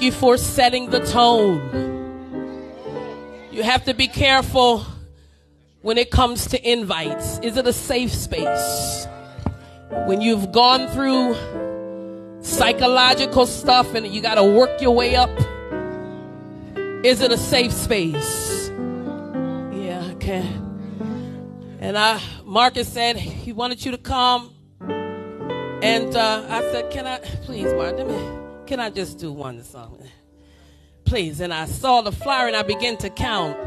You for setting the tone. You have to be careful when it comes to invites. Is it a safe space? When you've gone through psychological stuff and you got to work your way up, is it a safe space? Yeah, okay. And I, Marcus said he wanted you to come. And uh, I said, can I, please, Mark, let me, can I just do one song? Please. And I saw the flyer and I began to count.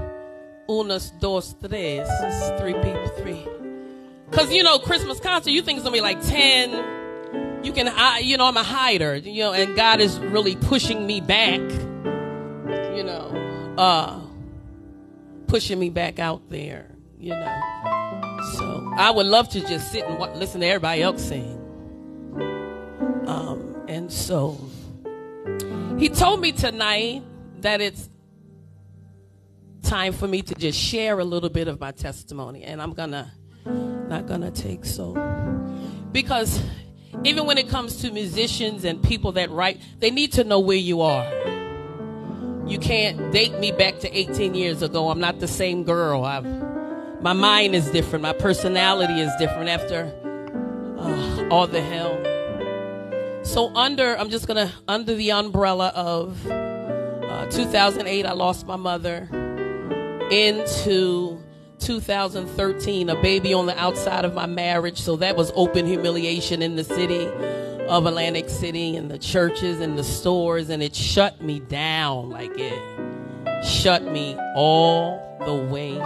Unos, dos, tres. It's three people, three. Because, you know, Christmas concert, you think it's going to be like 10. You can, I, you know, I'm a hider, you know, and God is really pushing me back, you know, uh, pushing me back out there, you know. So I would love to just sit and listen to everybody else sing. Um, and so he told me tonight that it's time for me to just share a little bit of my testimony, and I'm gonna not gonna take so because even when it comes to musicians and people that write, they need to know where you are. You can't date me back to 18 years ago. I'm not the same girl. I've my mind is different. My personality is different after uh, all the hell. So under, I'm just gonna under the umbrella of uh, 2008, I lost my mother. Into 2013, a baby on the outside of my marriage. So that was open humiliation in the city of Atlantic City, and the churches and the stores, and it shut me down. Like it shut me all the way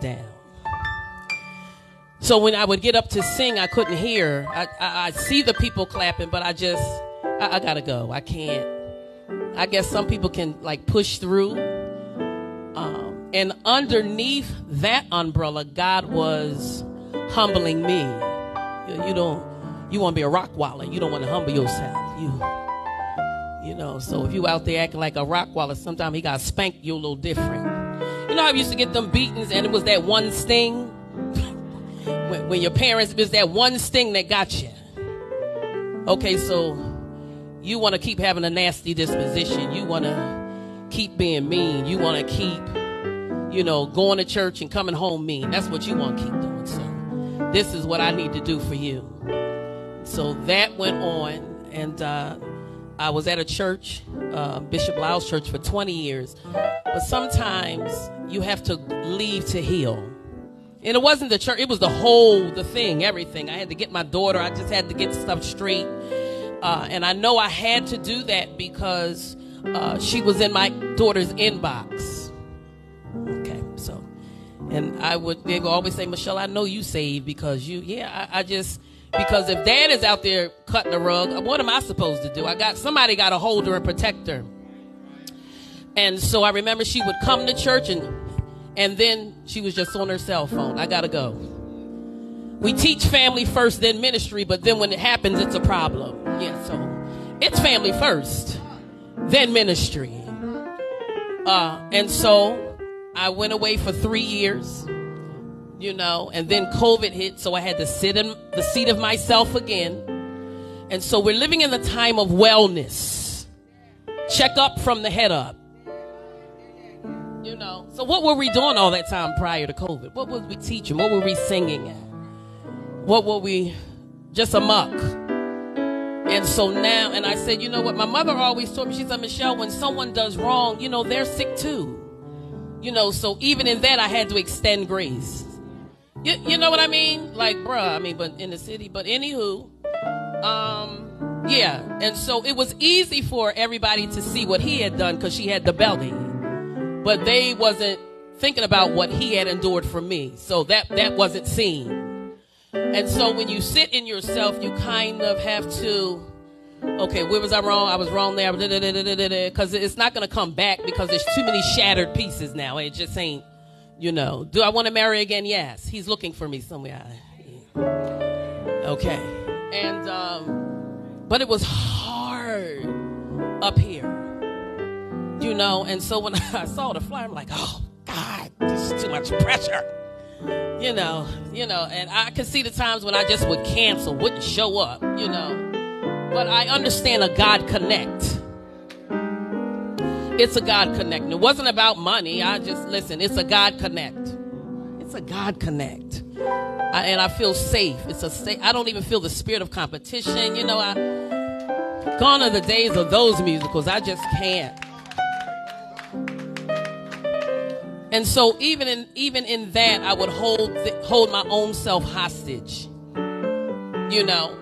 down. So when I would get up to sing, I couldn't hear. I, I, I see the people clapping, but I just, I, I gotta go. I can't. I guess some people can like push through. Um, and underneath that umbrella, God was humbling me. You, you don't, you want to be a rock waller. You don't want to humble yourself. You, you know. So if you out there acting like a rock waller, sometimes he got to spank you a little different. You know how I used to get them beatings, and it was that one sting when, when your parents is that one sting that got you. Okay, so you want to keep having a nasty disposition. You want to keep being mean. You want to keep, you know, going to church and coming home mean. That's what you want to keep doing. So this is what I need to do for you. So that went on, and uh, I was at a church, uh, Bishop Lyle's church, for 20 years. But sometimes you have to leave to heal. And it wasn't the church, it was the whole, the thing, everything. I had to get my daughter, I just had to get stuff straight. Uh, and I know I had to do that because uh, she was in my daughter's inbox. Okay, so, and I would, they would always say, Michelle, I know you saved because you, yeah, I, I just, Because if dad is out there cutting the rug, what am I supposed to do? I got somebody got to hold her and protect her. And so I remember she would come to church and and then she was just on her cell phone. I gotta go. We teach family first, then ministry, but then when it happens, it's a problem. Yeah, so it's family first, then ministry. Uh, and so I went away for three years, you know, and then COVID hit, so I had to sit in the seat of myself again. And so we're living in the time of wellness. Check up from the head up. You know, so what were we doing all that time prior to COVID? What was we teaching? What were we singing? What were we just amok? And so now, and I said, you know what? My mother always told me, she said, Michelle, when someone does wrong, you know, they're sick too. You know, so even in that, I had to extend grace. You, you know what I mean? Like, bruh, I mean, but in the city. But anywho, um, yeah. And so it was easy for everybody to see what he had done because she had the belly but they wasn't thinking about what he had endured for me. So that that wasn't seen. And so when you sit in yourself, you kind of have to okay, where was I wrong? I was wrong there. Because it's not going to come back because there's too many shattered pieces now. It just ain't, you know. Do I want to marry again? Yes. He's looking for me somewhere. Okay. And, um, but it was hard up here you know. And so when I saw the flyer, I'm like, oh God, this is too much pressure. You know, you know, and I could see the times when I just would cancel, wouldn't show up, you know. But I understand a God connect. It's a God connect. It wasn't about money. I just listen, it's a God connect. It's a God connect. I, and I feel safe. It's a safe. I don't even feel the spirit of competition. You know, I gone are the days of those musicals. I just can't. And so even in even in that, I would hold hold my own self hostage. You know,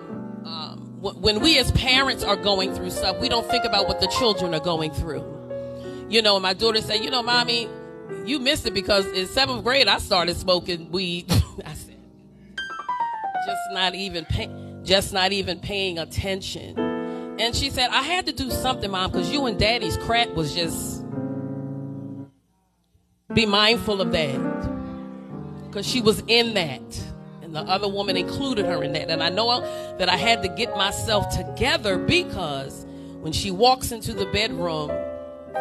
um, when we as parents are going through stuff, we don't think about what the children are going through. You know, my daughter said, "You know, mommy, you missed it because in seventh grade I started smoking weed." I said, "Just not even pay, just not even paying attention." And she said, "I had to do something, mom, because you and daddy's crap was just." Be mindful of that. Because she was in that. And the other woman included her in that. And I know that I had to get myself together because when she walks into the bedroom,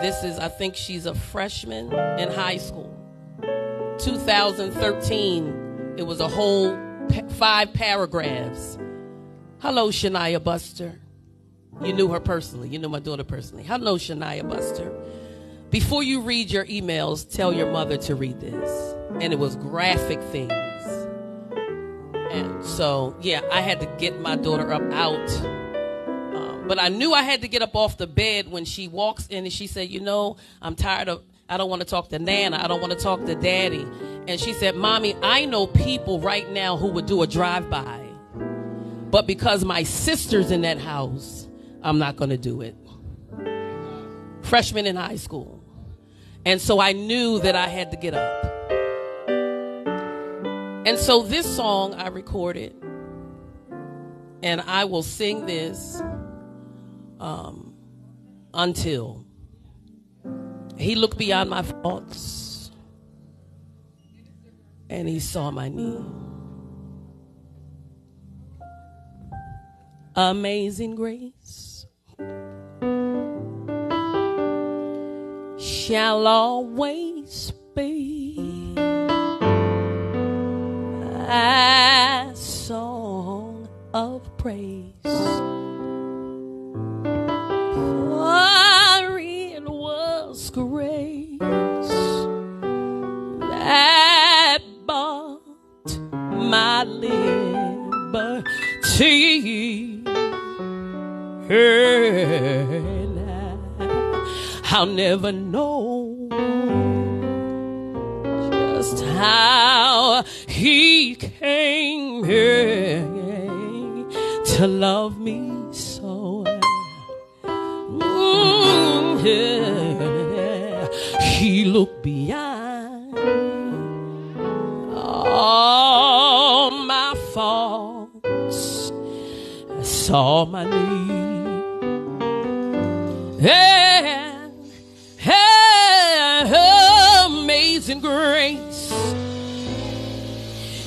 this is, I think she's a freshman in high school. 2013, it was a whole five paragraphs. Hello, Shania Buster. You knew her personally. You knew my daughter personally. Hello, Shania Buster. Before you read your emails, tell your mother to read this. And it was graphic things. And so, yeah, I had to get my daughter up out. Um, but I knew I had to get up off the bed when she walks in and she said, You know, I'm tired of, I don't want to talk to Nana. I don't want to talk to Daddy. And she said, Mommy, I know people right now who would do a drive by. But because my sister's in that house, I'm not going to do it freshman in high school. And so I knew that I had to get up. And so this song I recorded, and I will sing this um, until he looked beyond my faults and he saw my need. Amazing grace shall always be a song of praise. For it was grace that bought my liberty. I'll never know just how he came here to love me so. Mm, yeah. He looked beyond all my faults saw my need. Amazing grace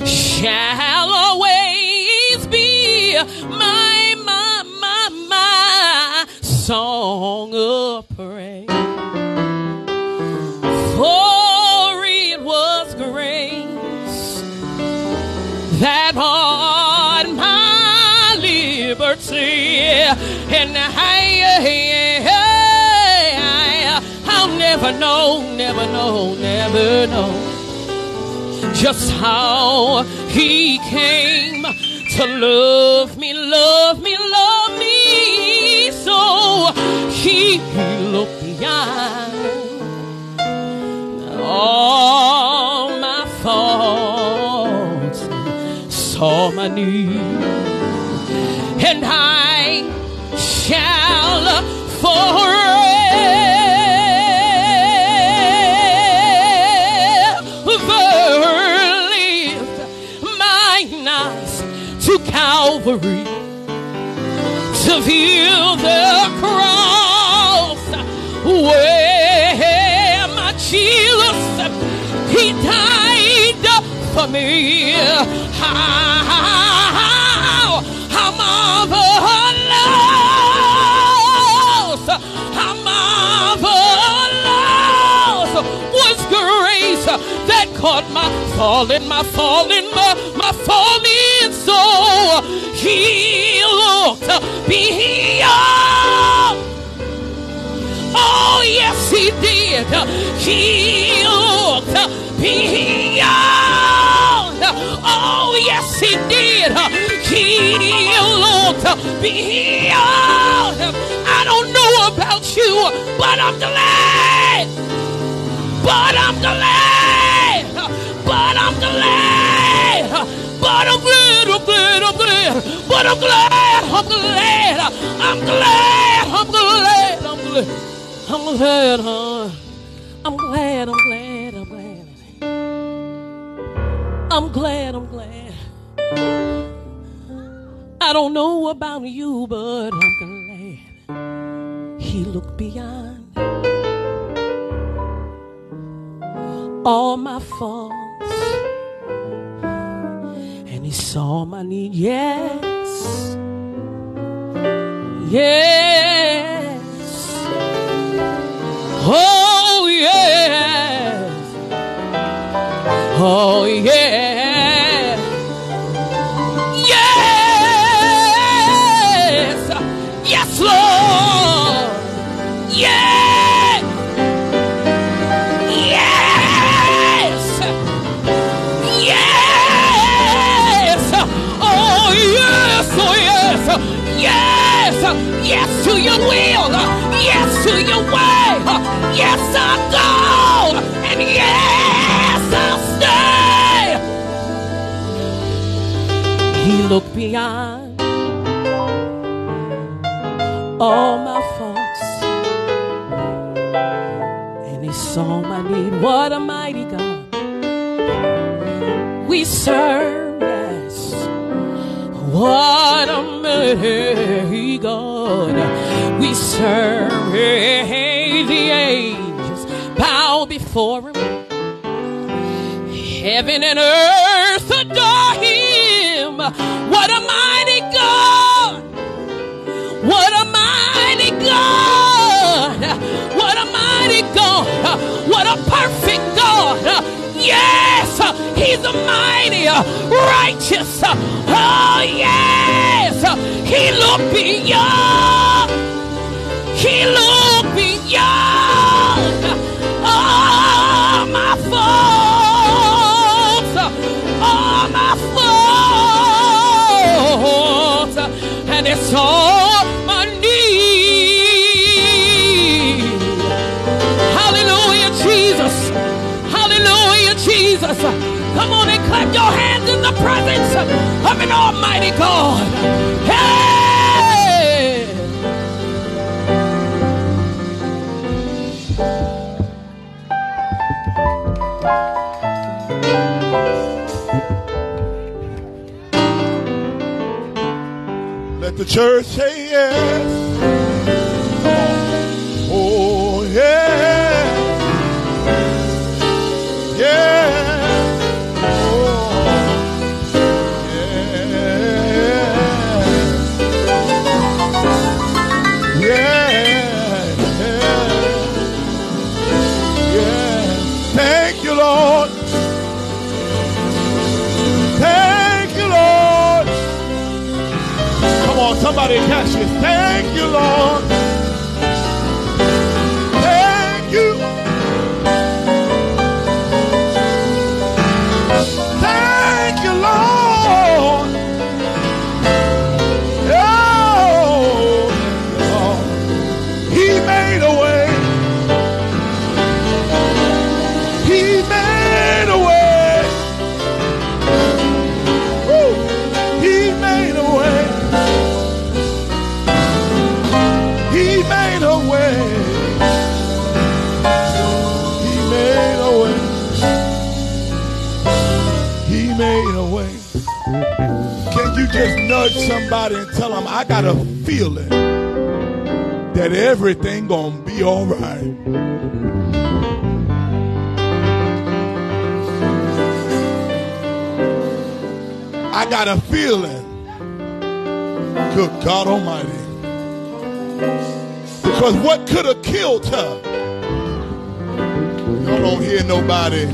shall always be my, my, my, my song of praise. For it was grace that on my liberty and I, I'll never know, never know, never know just how he came to love me, love me, love me. So he looked beyond all my faults, saw my need, and I shall forever Calvary to feel the cross where my Jesus he died for me. How, how marvelous, how marvelous was grace that caught my falling, my falling, my, my falling. He looked beyond. Oh, yes, he did. He looked beyond. Oh, yes, he did. He looked beyond. I don't know about you, but I'm glad. But I'm glad. But I'm glad. But I'm glad, I'm glad, I'm glad. But I'm glad, I'm glad. I'm glad, I'm glad, I'm glad. I'm glad? I'm glad, I'm glad, I'm glad. I'm glad, I'm glad. I don't know about you, but I'm glad he looked beyond all my faults he saw my need. Yes, yes. Oh, yes. Oh, yeah. Yes. Yes, Lord. Yeah. Yes. Yes to your will. Yes to your way. Yes, I'll go. And yes, I'll stay. He looked beyond all my faults and he saw my need. What a mighty God we serve, yes. What a mighty God we serve. Hey, the angels bow before him. Heaven and earth adore him. What a mighty God. What a mighty God. What a mighty God. What a perfect God. Yes, he's a mighty, righteous. Oh, yes. He looked beyond. He looked oh, beyond all my faults. All oh, my faults. And it's all presence of an almighty God. Hey! Let the church say yes. Oh, yeah. Somebody catch it. Thank you, Lord. Nudge somebody and tell them I got a feeling that everything gonna be all right? I got a feeling. Good God Almighty. Because what could have killed her? Y'all don't hear nobody.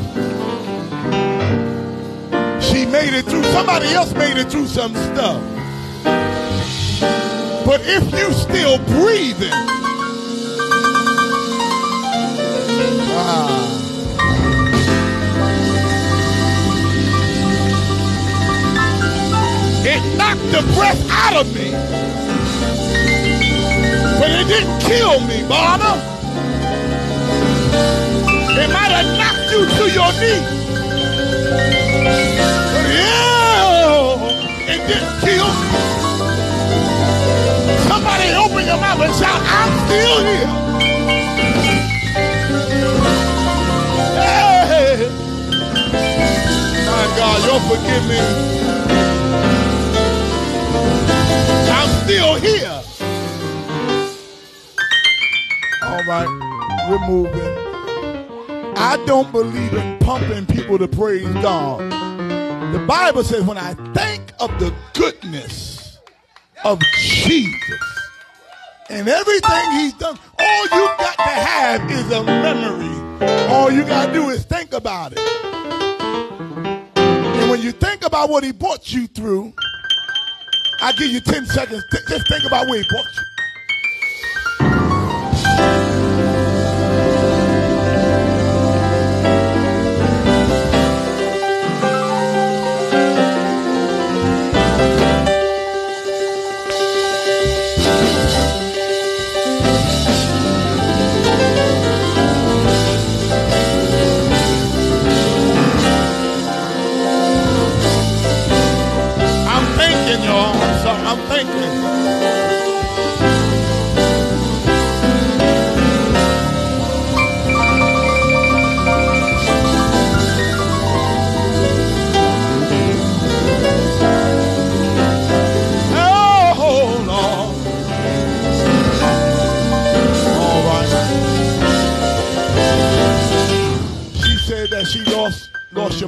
She made it through. Somebody else made it through some stuff. But if you still breathing, ah, it knocked the breath out of me. But it didn't kill me, Barna. It might have knocked you to your knees. But yeah, it didn't kill me. Your mouth and shout, I'm still here. Hey. My God, you'll forgive me. I'm still here. All right, we're moving. I don't believe in pumping people to praise God. The Bible says, when I think of the goodness of Jesus and everything he's done, all you got to have is a memory. All you got to do is think about it. And when you think about what he brought you through, I give you 10 seconds. Th- just think about where he brought you.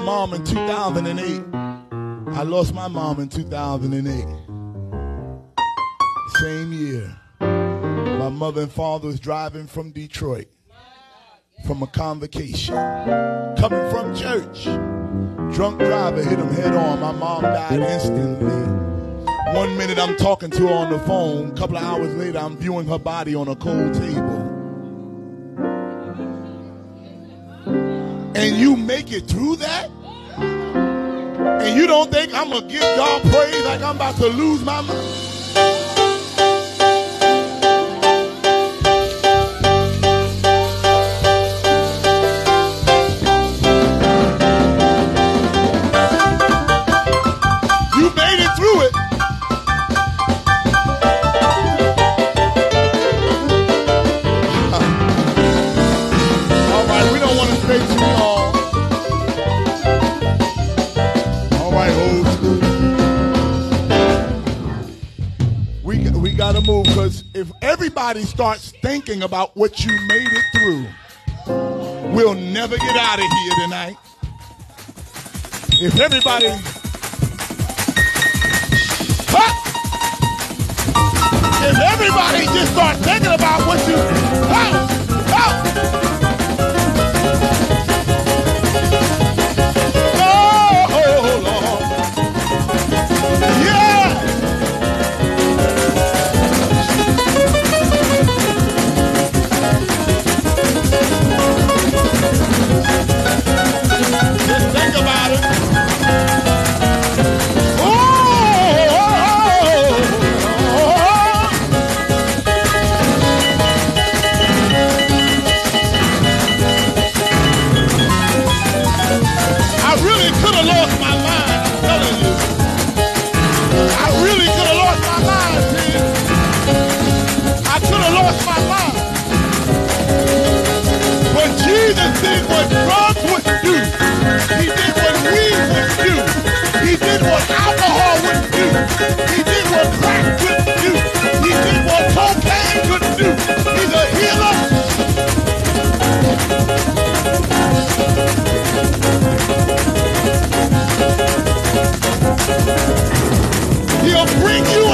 Mom in 2008. I lost my mom in 2008. Same year. My mother and father was driving from Detroit from a convocation, coming from church. Drunk driver hit him head on. My mom died instantly. One minute I'm talking to her on the phone. Couple of hours later, I'm viewing her body on a cold table. And you make it through that? And you don't think I'm gonna give God praise like I'm about to lose my mind? to move because if everybody starts thinking about what you made it through, we'll never get out of here tonight. If everybody. Huh? If everybody just start thinking about what you. Huh? Huh? what drugs would do. He did what weed would do. He did what alcohol would do. He did what crack could do. He did what cocaine could do. He's a healer. He'll bring you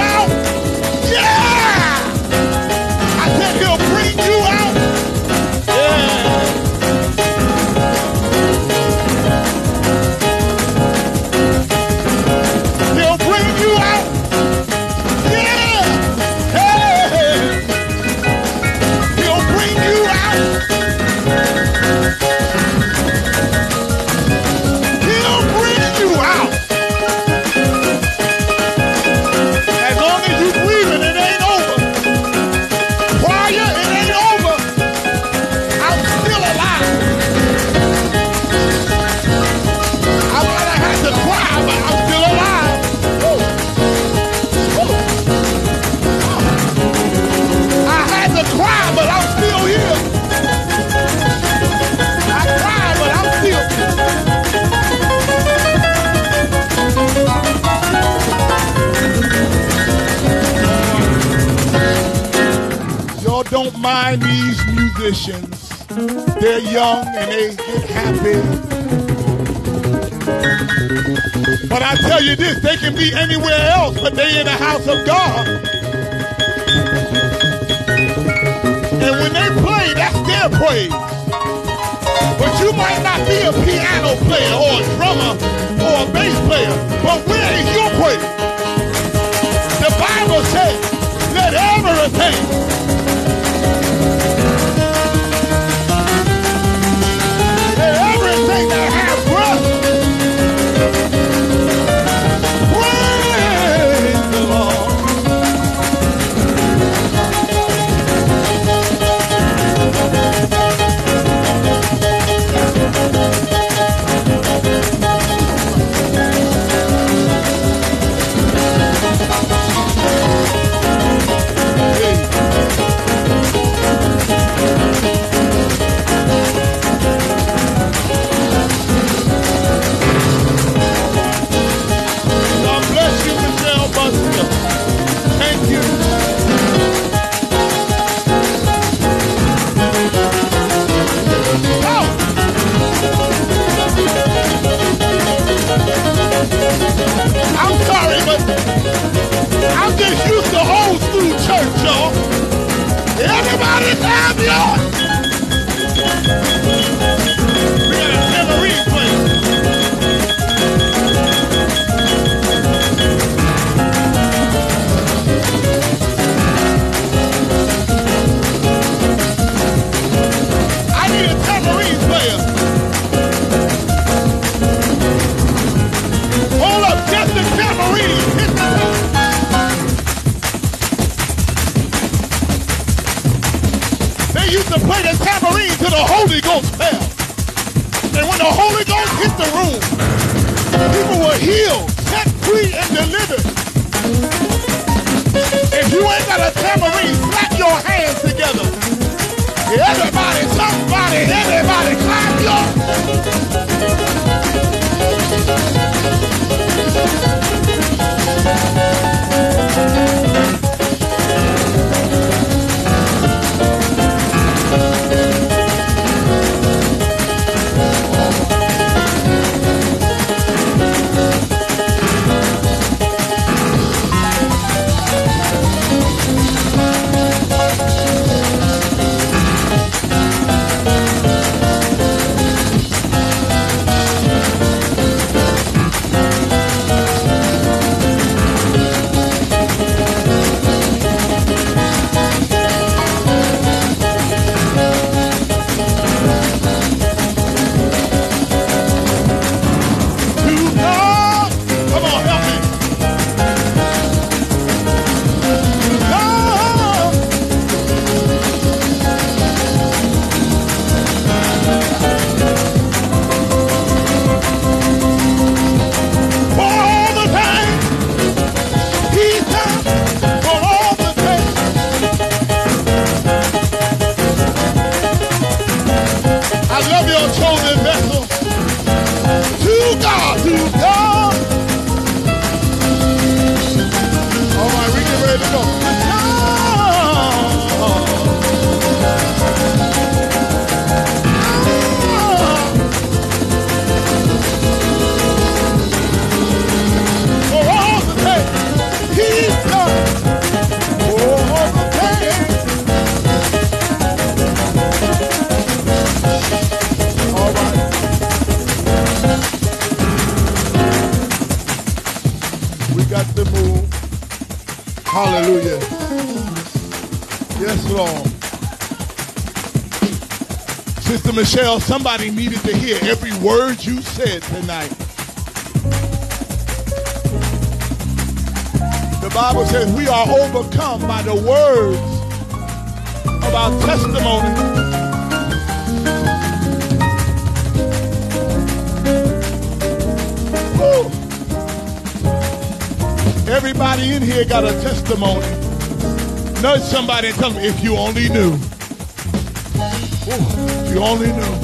Michelle, somebody needed to hear every word you said tonight. The Bible says we are overcome by the words of our testimony. Everybody in here got a testimony. Nudge somebody and tell them if you only knew. Ooh. You only know.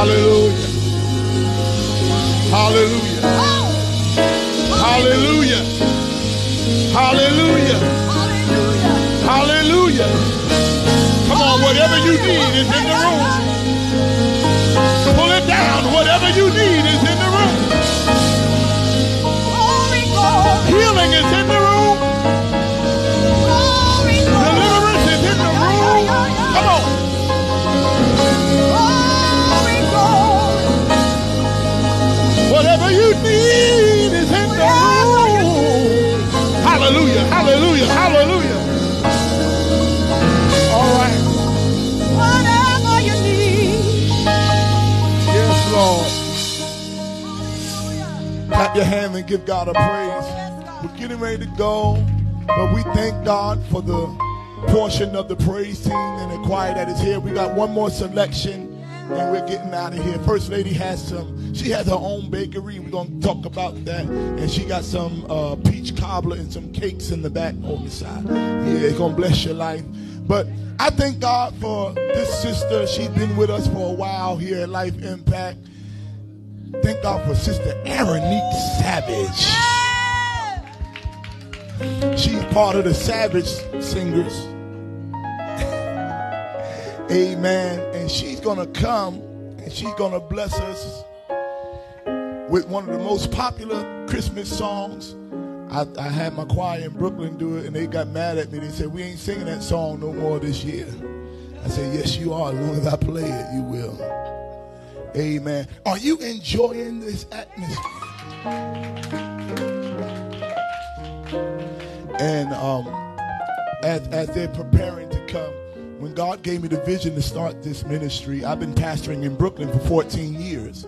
Hallelujah. Hallelujah. Hallelujah. Hallelujah. Hallelujah. Come on, whatever you need is in the room. And give God a praise. We're getting ready to go, but we thank God for the portion of the praise team and the choir that is here. We got one more selection and we're getting out of here. First Lady has some, she has her own bakery. We're going to talk about that. And she got some uh, peach cobbler and some cakes in the back on the side. Yeah, it's going to bless your life. But I thank God for this sister. She's been with us for a while here at Life Impact. Thank God for Sister Aronique Savage. She's part of the Savage Singers. Amen. And she's going to come and she's going to bless us with one of the most popular Christmas songs. I, I had my choir in Brooklyn do it and they got mad at me. They said, We ain't singing that song no more this year. I said, Yes, you are. As long as I play it, you will. Amen. Are you enjoying this atmosphere? And um, as, as they're preparing to come, when God gave me the vision to start this ministry, I've been pastoring in Brooklyn for 14 years.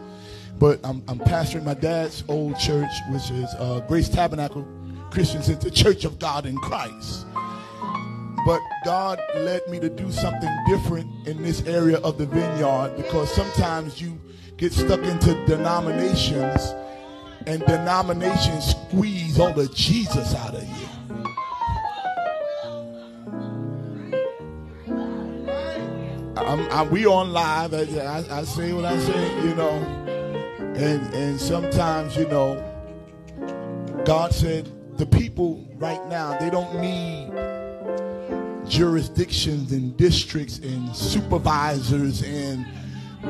But I'm, I'm pastoring my dad's old church, which is uh, Grace Tabernacle Christian Center, Church of God in Christ. But God led me to do something different in this area of the vineyard because sometimes you get stuck into denominations and denominations squeeze all the Jesus out of you. I'm, I'm, we on live. I, I, I say what I say, you know, and and sometimes you know, God said the people right now they don't need jurisdictions and districts and supervisors and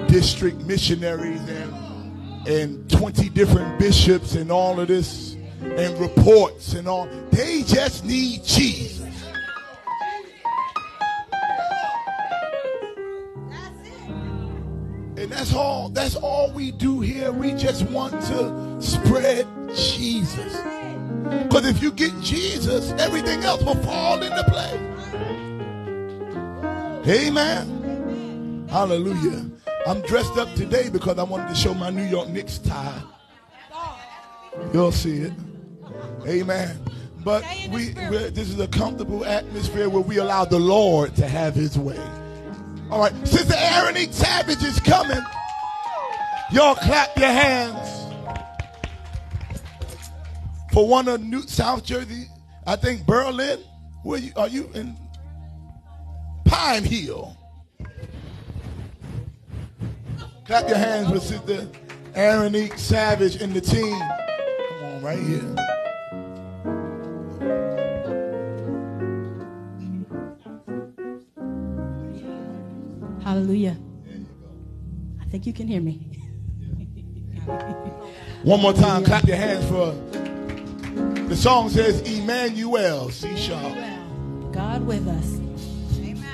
district missionaries and and 20 different bishops and all of this and reports and all. They just need Jesus. And that's all that's all we do here. We just want to spread Jesus. Because if you get Jesus, everything else will fall into place. Amen. Hallelujah. I'm dressed up today because I wanted to show my New York Knicks tie. You'll see it. Amen. But we, this is a comfortable atmosphere where we allow the Lord to have his way. All right. Sister Aaron E. Savage is coming. Y'all clap your hands for one of New South Jersey. I think Berlin. Where you are you in Pine Hill? Clap your hands for Sister Aaron E. Savage and the team. Come on, right here. Hallelujah. I think you can hear me. One more time, clap your hands for. The song says Emmanuel, C sharp. God with us.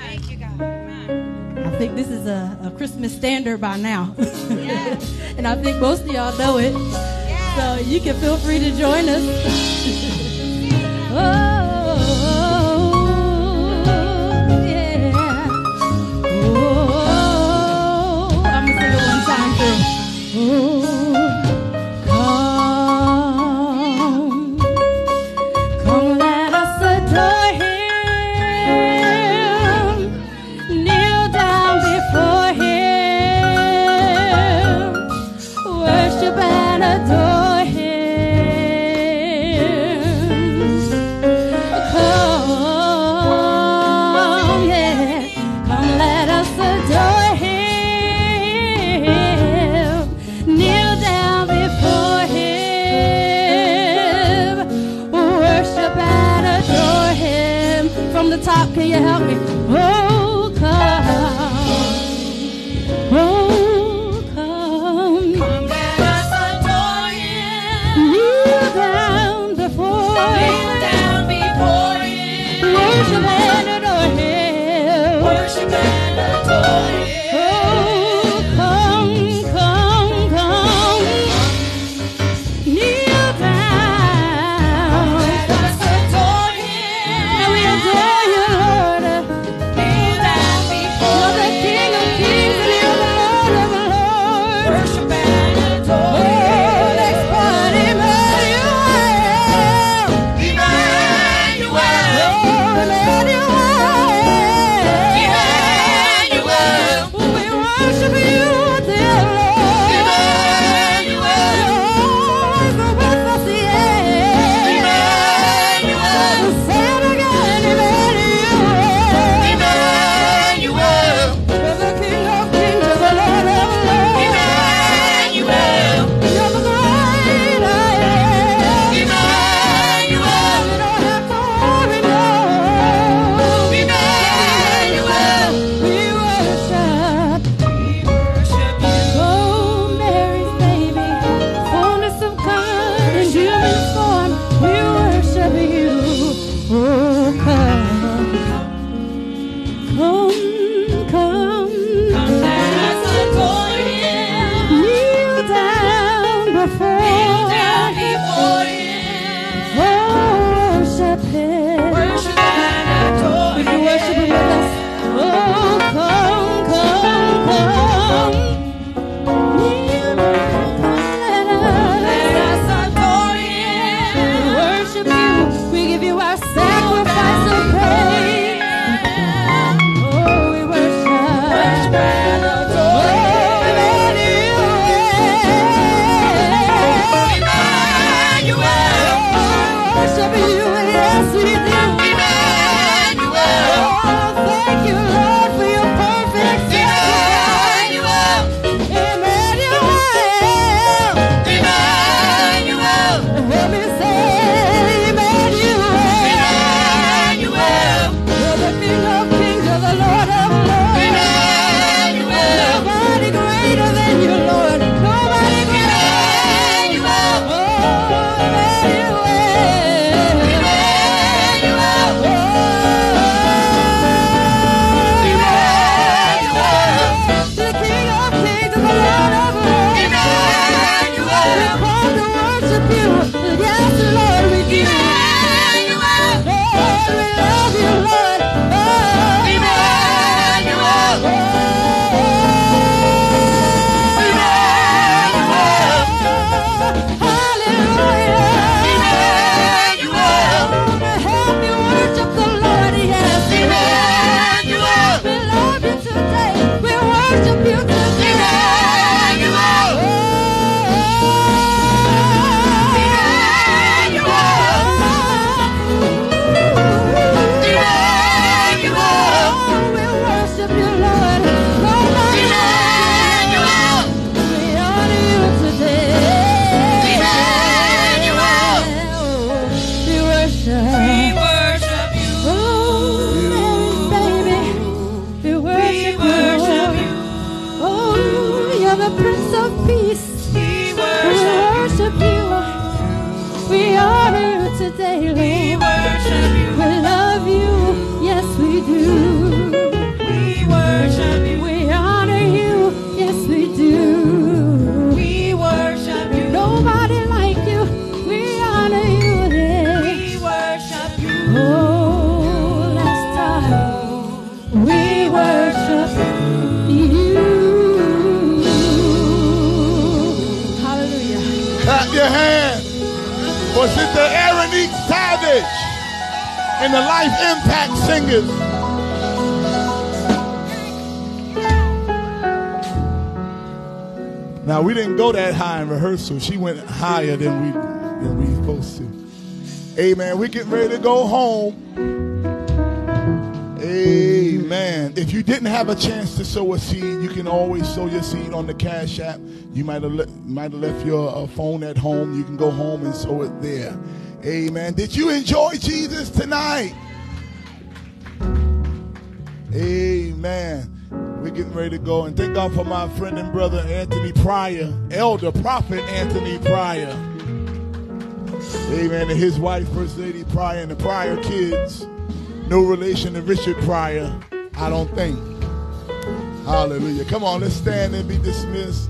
Thank you, God. Amen. I think this is a, a Christmas standard by now. and I think most of y'all know it. So you can feel free to join us. oh, can you help me? Rehearsal. She went higher than we than we supposed to. Amen. We getting ready to go home. Amen. If you didn't have a chance to sow a seed, you can always sow your seed on the Cash App. You might have le- might have left your uh, phone at home. You can go home and sow it there. Amen. Did you enjoy Jesus tonight? Getting ready to go and thank God for my friend and brother Anthony Pryor, Elder Prophet Anthony Pryor. Amen. And his wife, First Lady Pryor, and the Pryor kids. No relation to Richard Pryor, I don't think. Hallelujah. Come on, let's stand and be dismissed.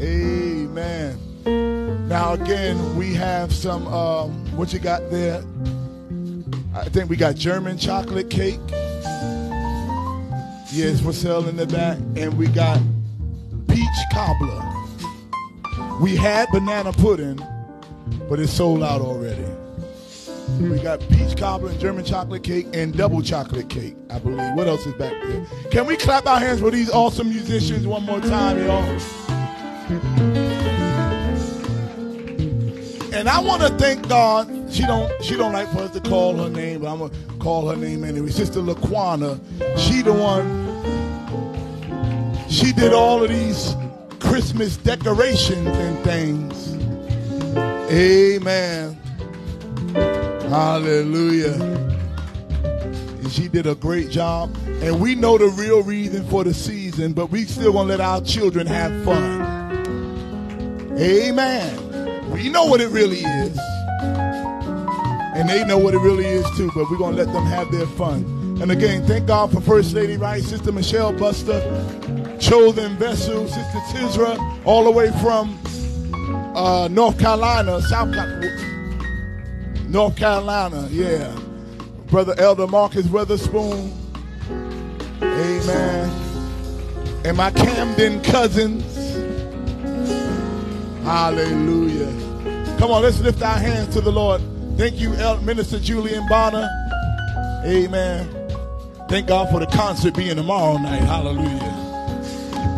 Amen. Now again, we have some um, what you got there? I think we got German chocolate cake. Yes, for sale in the back. And we got peach cobbler. We had banana pudding, but it's sold out already. We got peach cobbler and German chocolate cake and double chocolate cake, I believe. What else is back there? Can we clap our hands for these awesome musicians one more time, y'all? And I want to thank God. She don't she don't like for us to call her name, but I'm gonna call her name anyway. Sister Laquana. She the one. She did all of these Christmas decorations and things. Amen. Hallelujah. And she did a great job. And we know the real reason for the season, but we still gonna let our children have fun. Amen. We know what it really is. And they know what it really is too, but we're gonna let them have their fun. And again, thank God for First Lady Right, Sister Michelle Buster, chosen vessel, Sister Tizra, all the way from uh, North Carolina, South Carolina, North Carolina, yeah. Brother Elder Marcus Weatherspoon, amen. And my Camden cousins, hallelujah. Come on, let's lift our hands to the Lord. Thank you, El- Minister Julian Bonner, amen. Thank God for the concert being tomorrow night, hallelujah.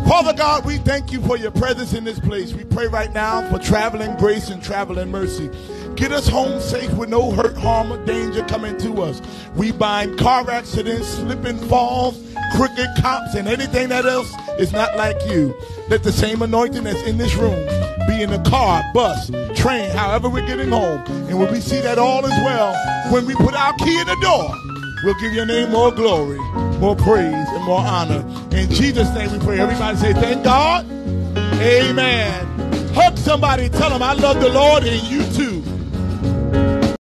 Father God, we thank you for your presence in this place. We pray right now for traveling grace and traveling mercy. Get us home safe with no hurt, harm, or danger coming to us. We bind car accidents, slipping falls, crooked cops, and anything that else is not like you. Let the same anointing that's in this room be in the car, bus, train, however we're getting home. And when we see that all is well, when we put our key in the door, we'll give your name more glory, more praise, and more honor. In Jesus' name we pray. Everybody say, thank God. Amen. Hug somebody. Tell them I love the Lord and you too.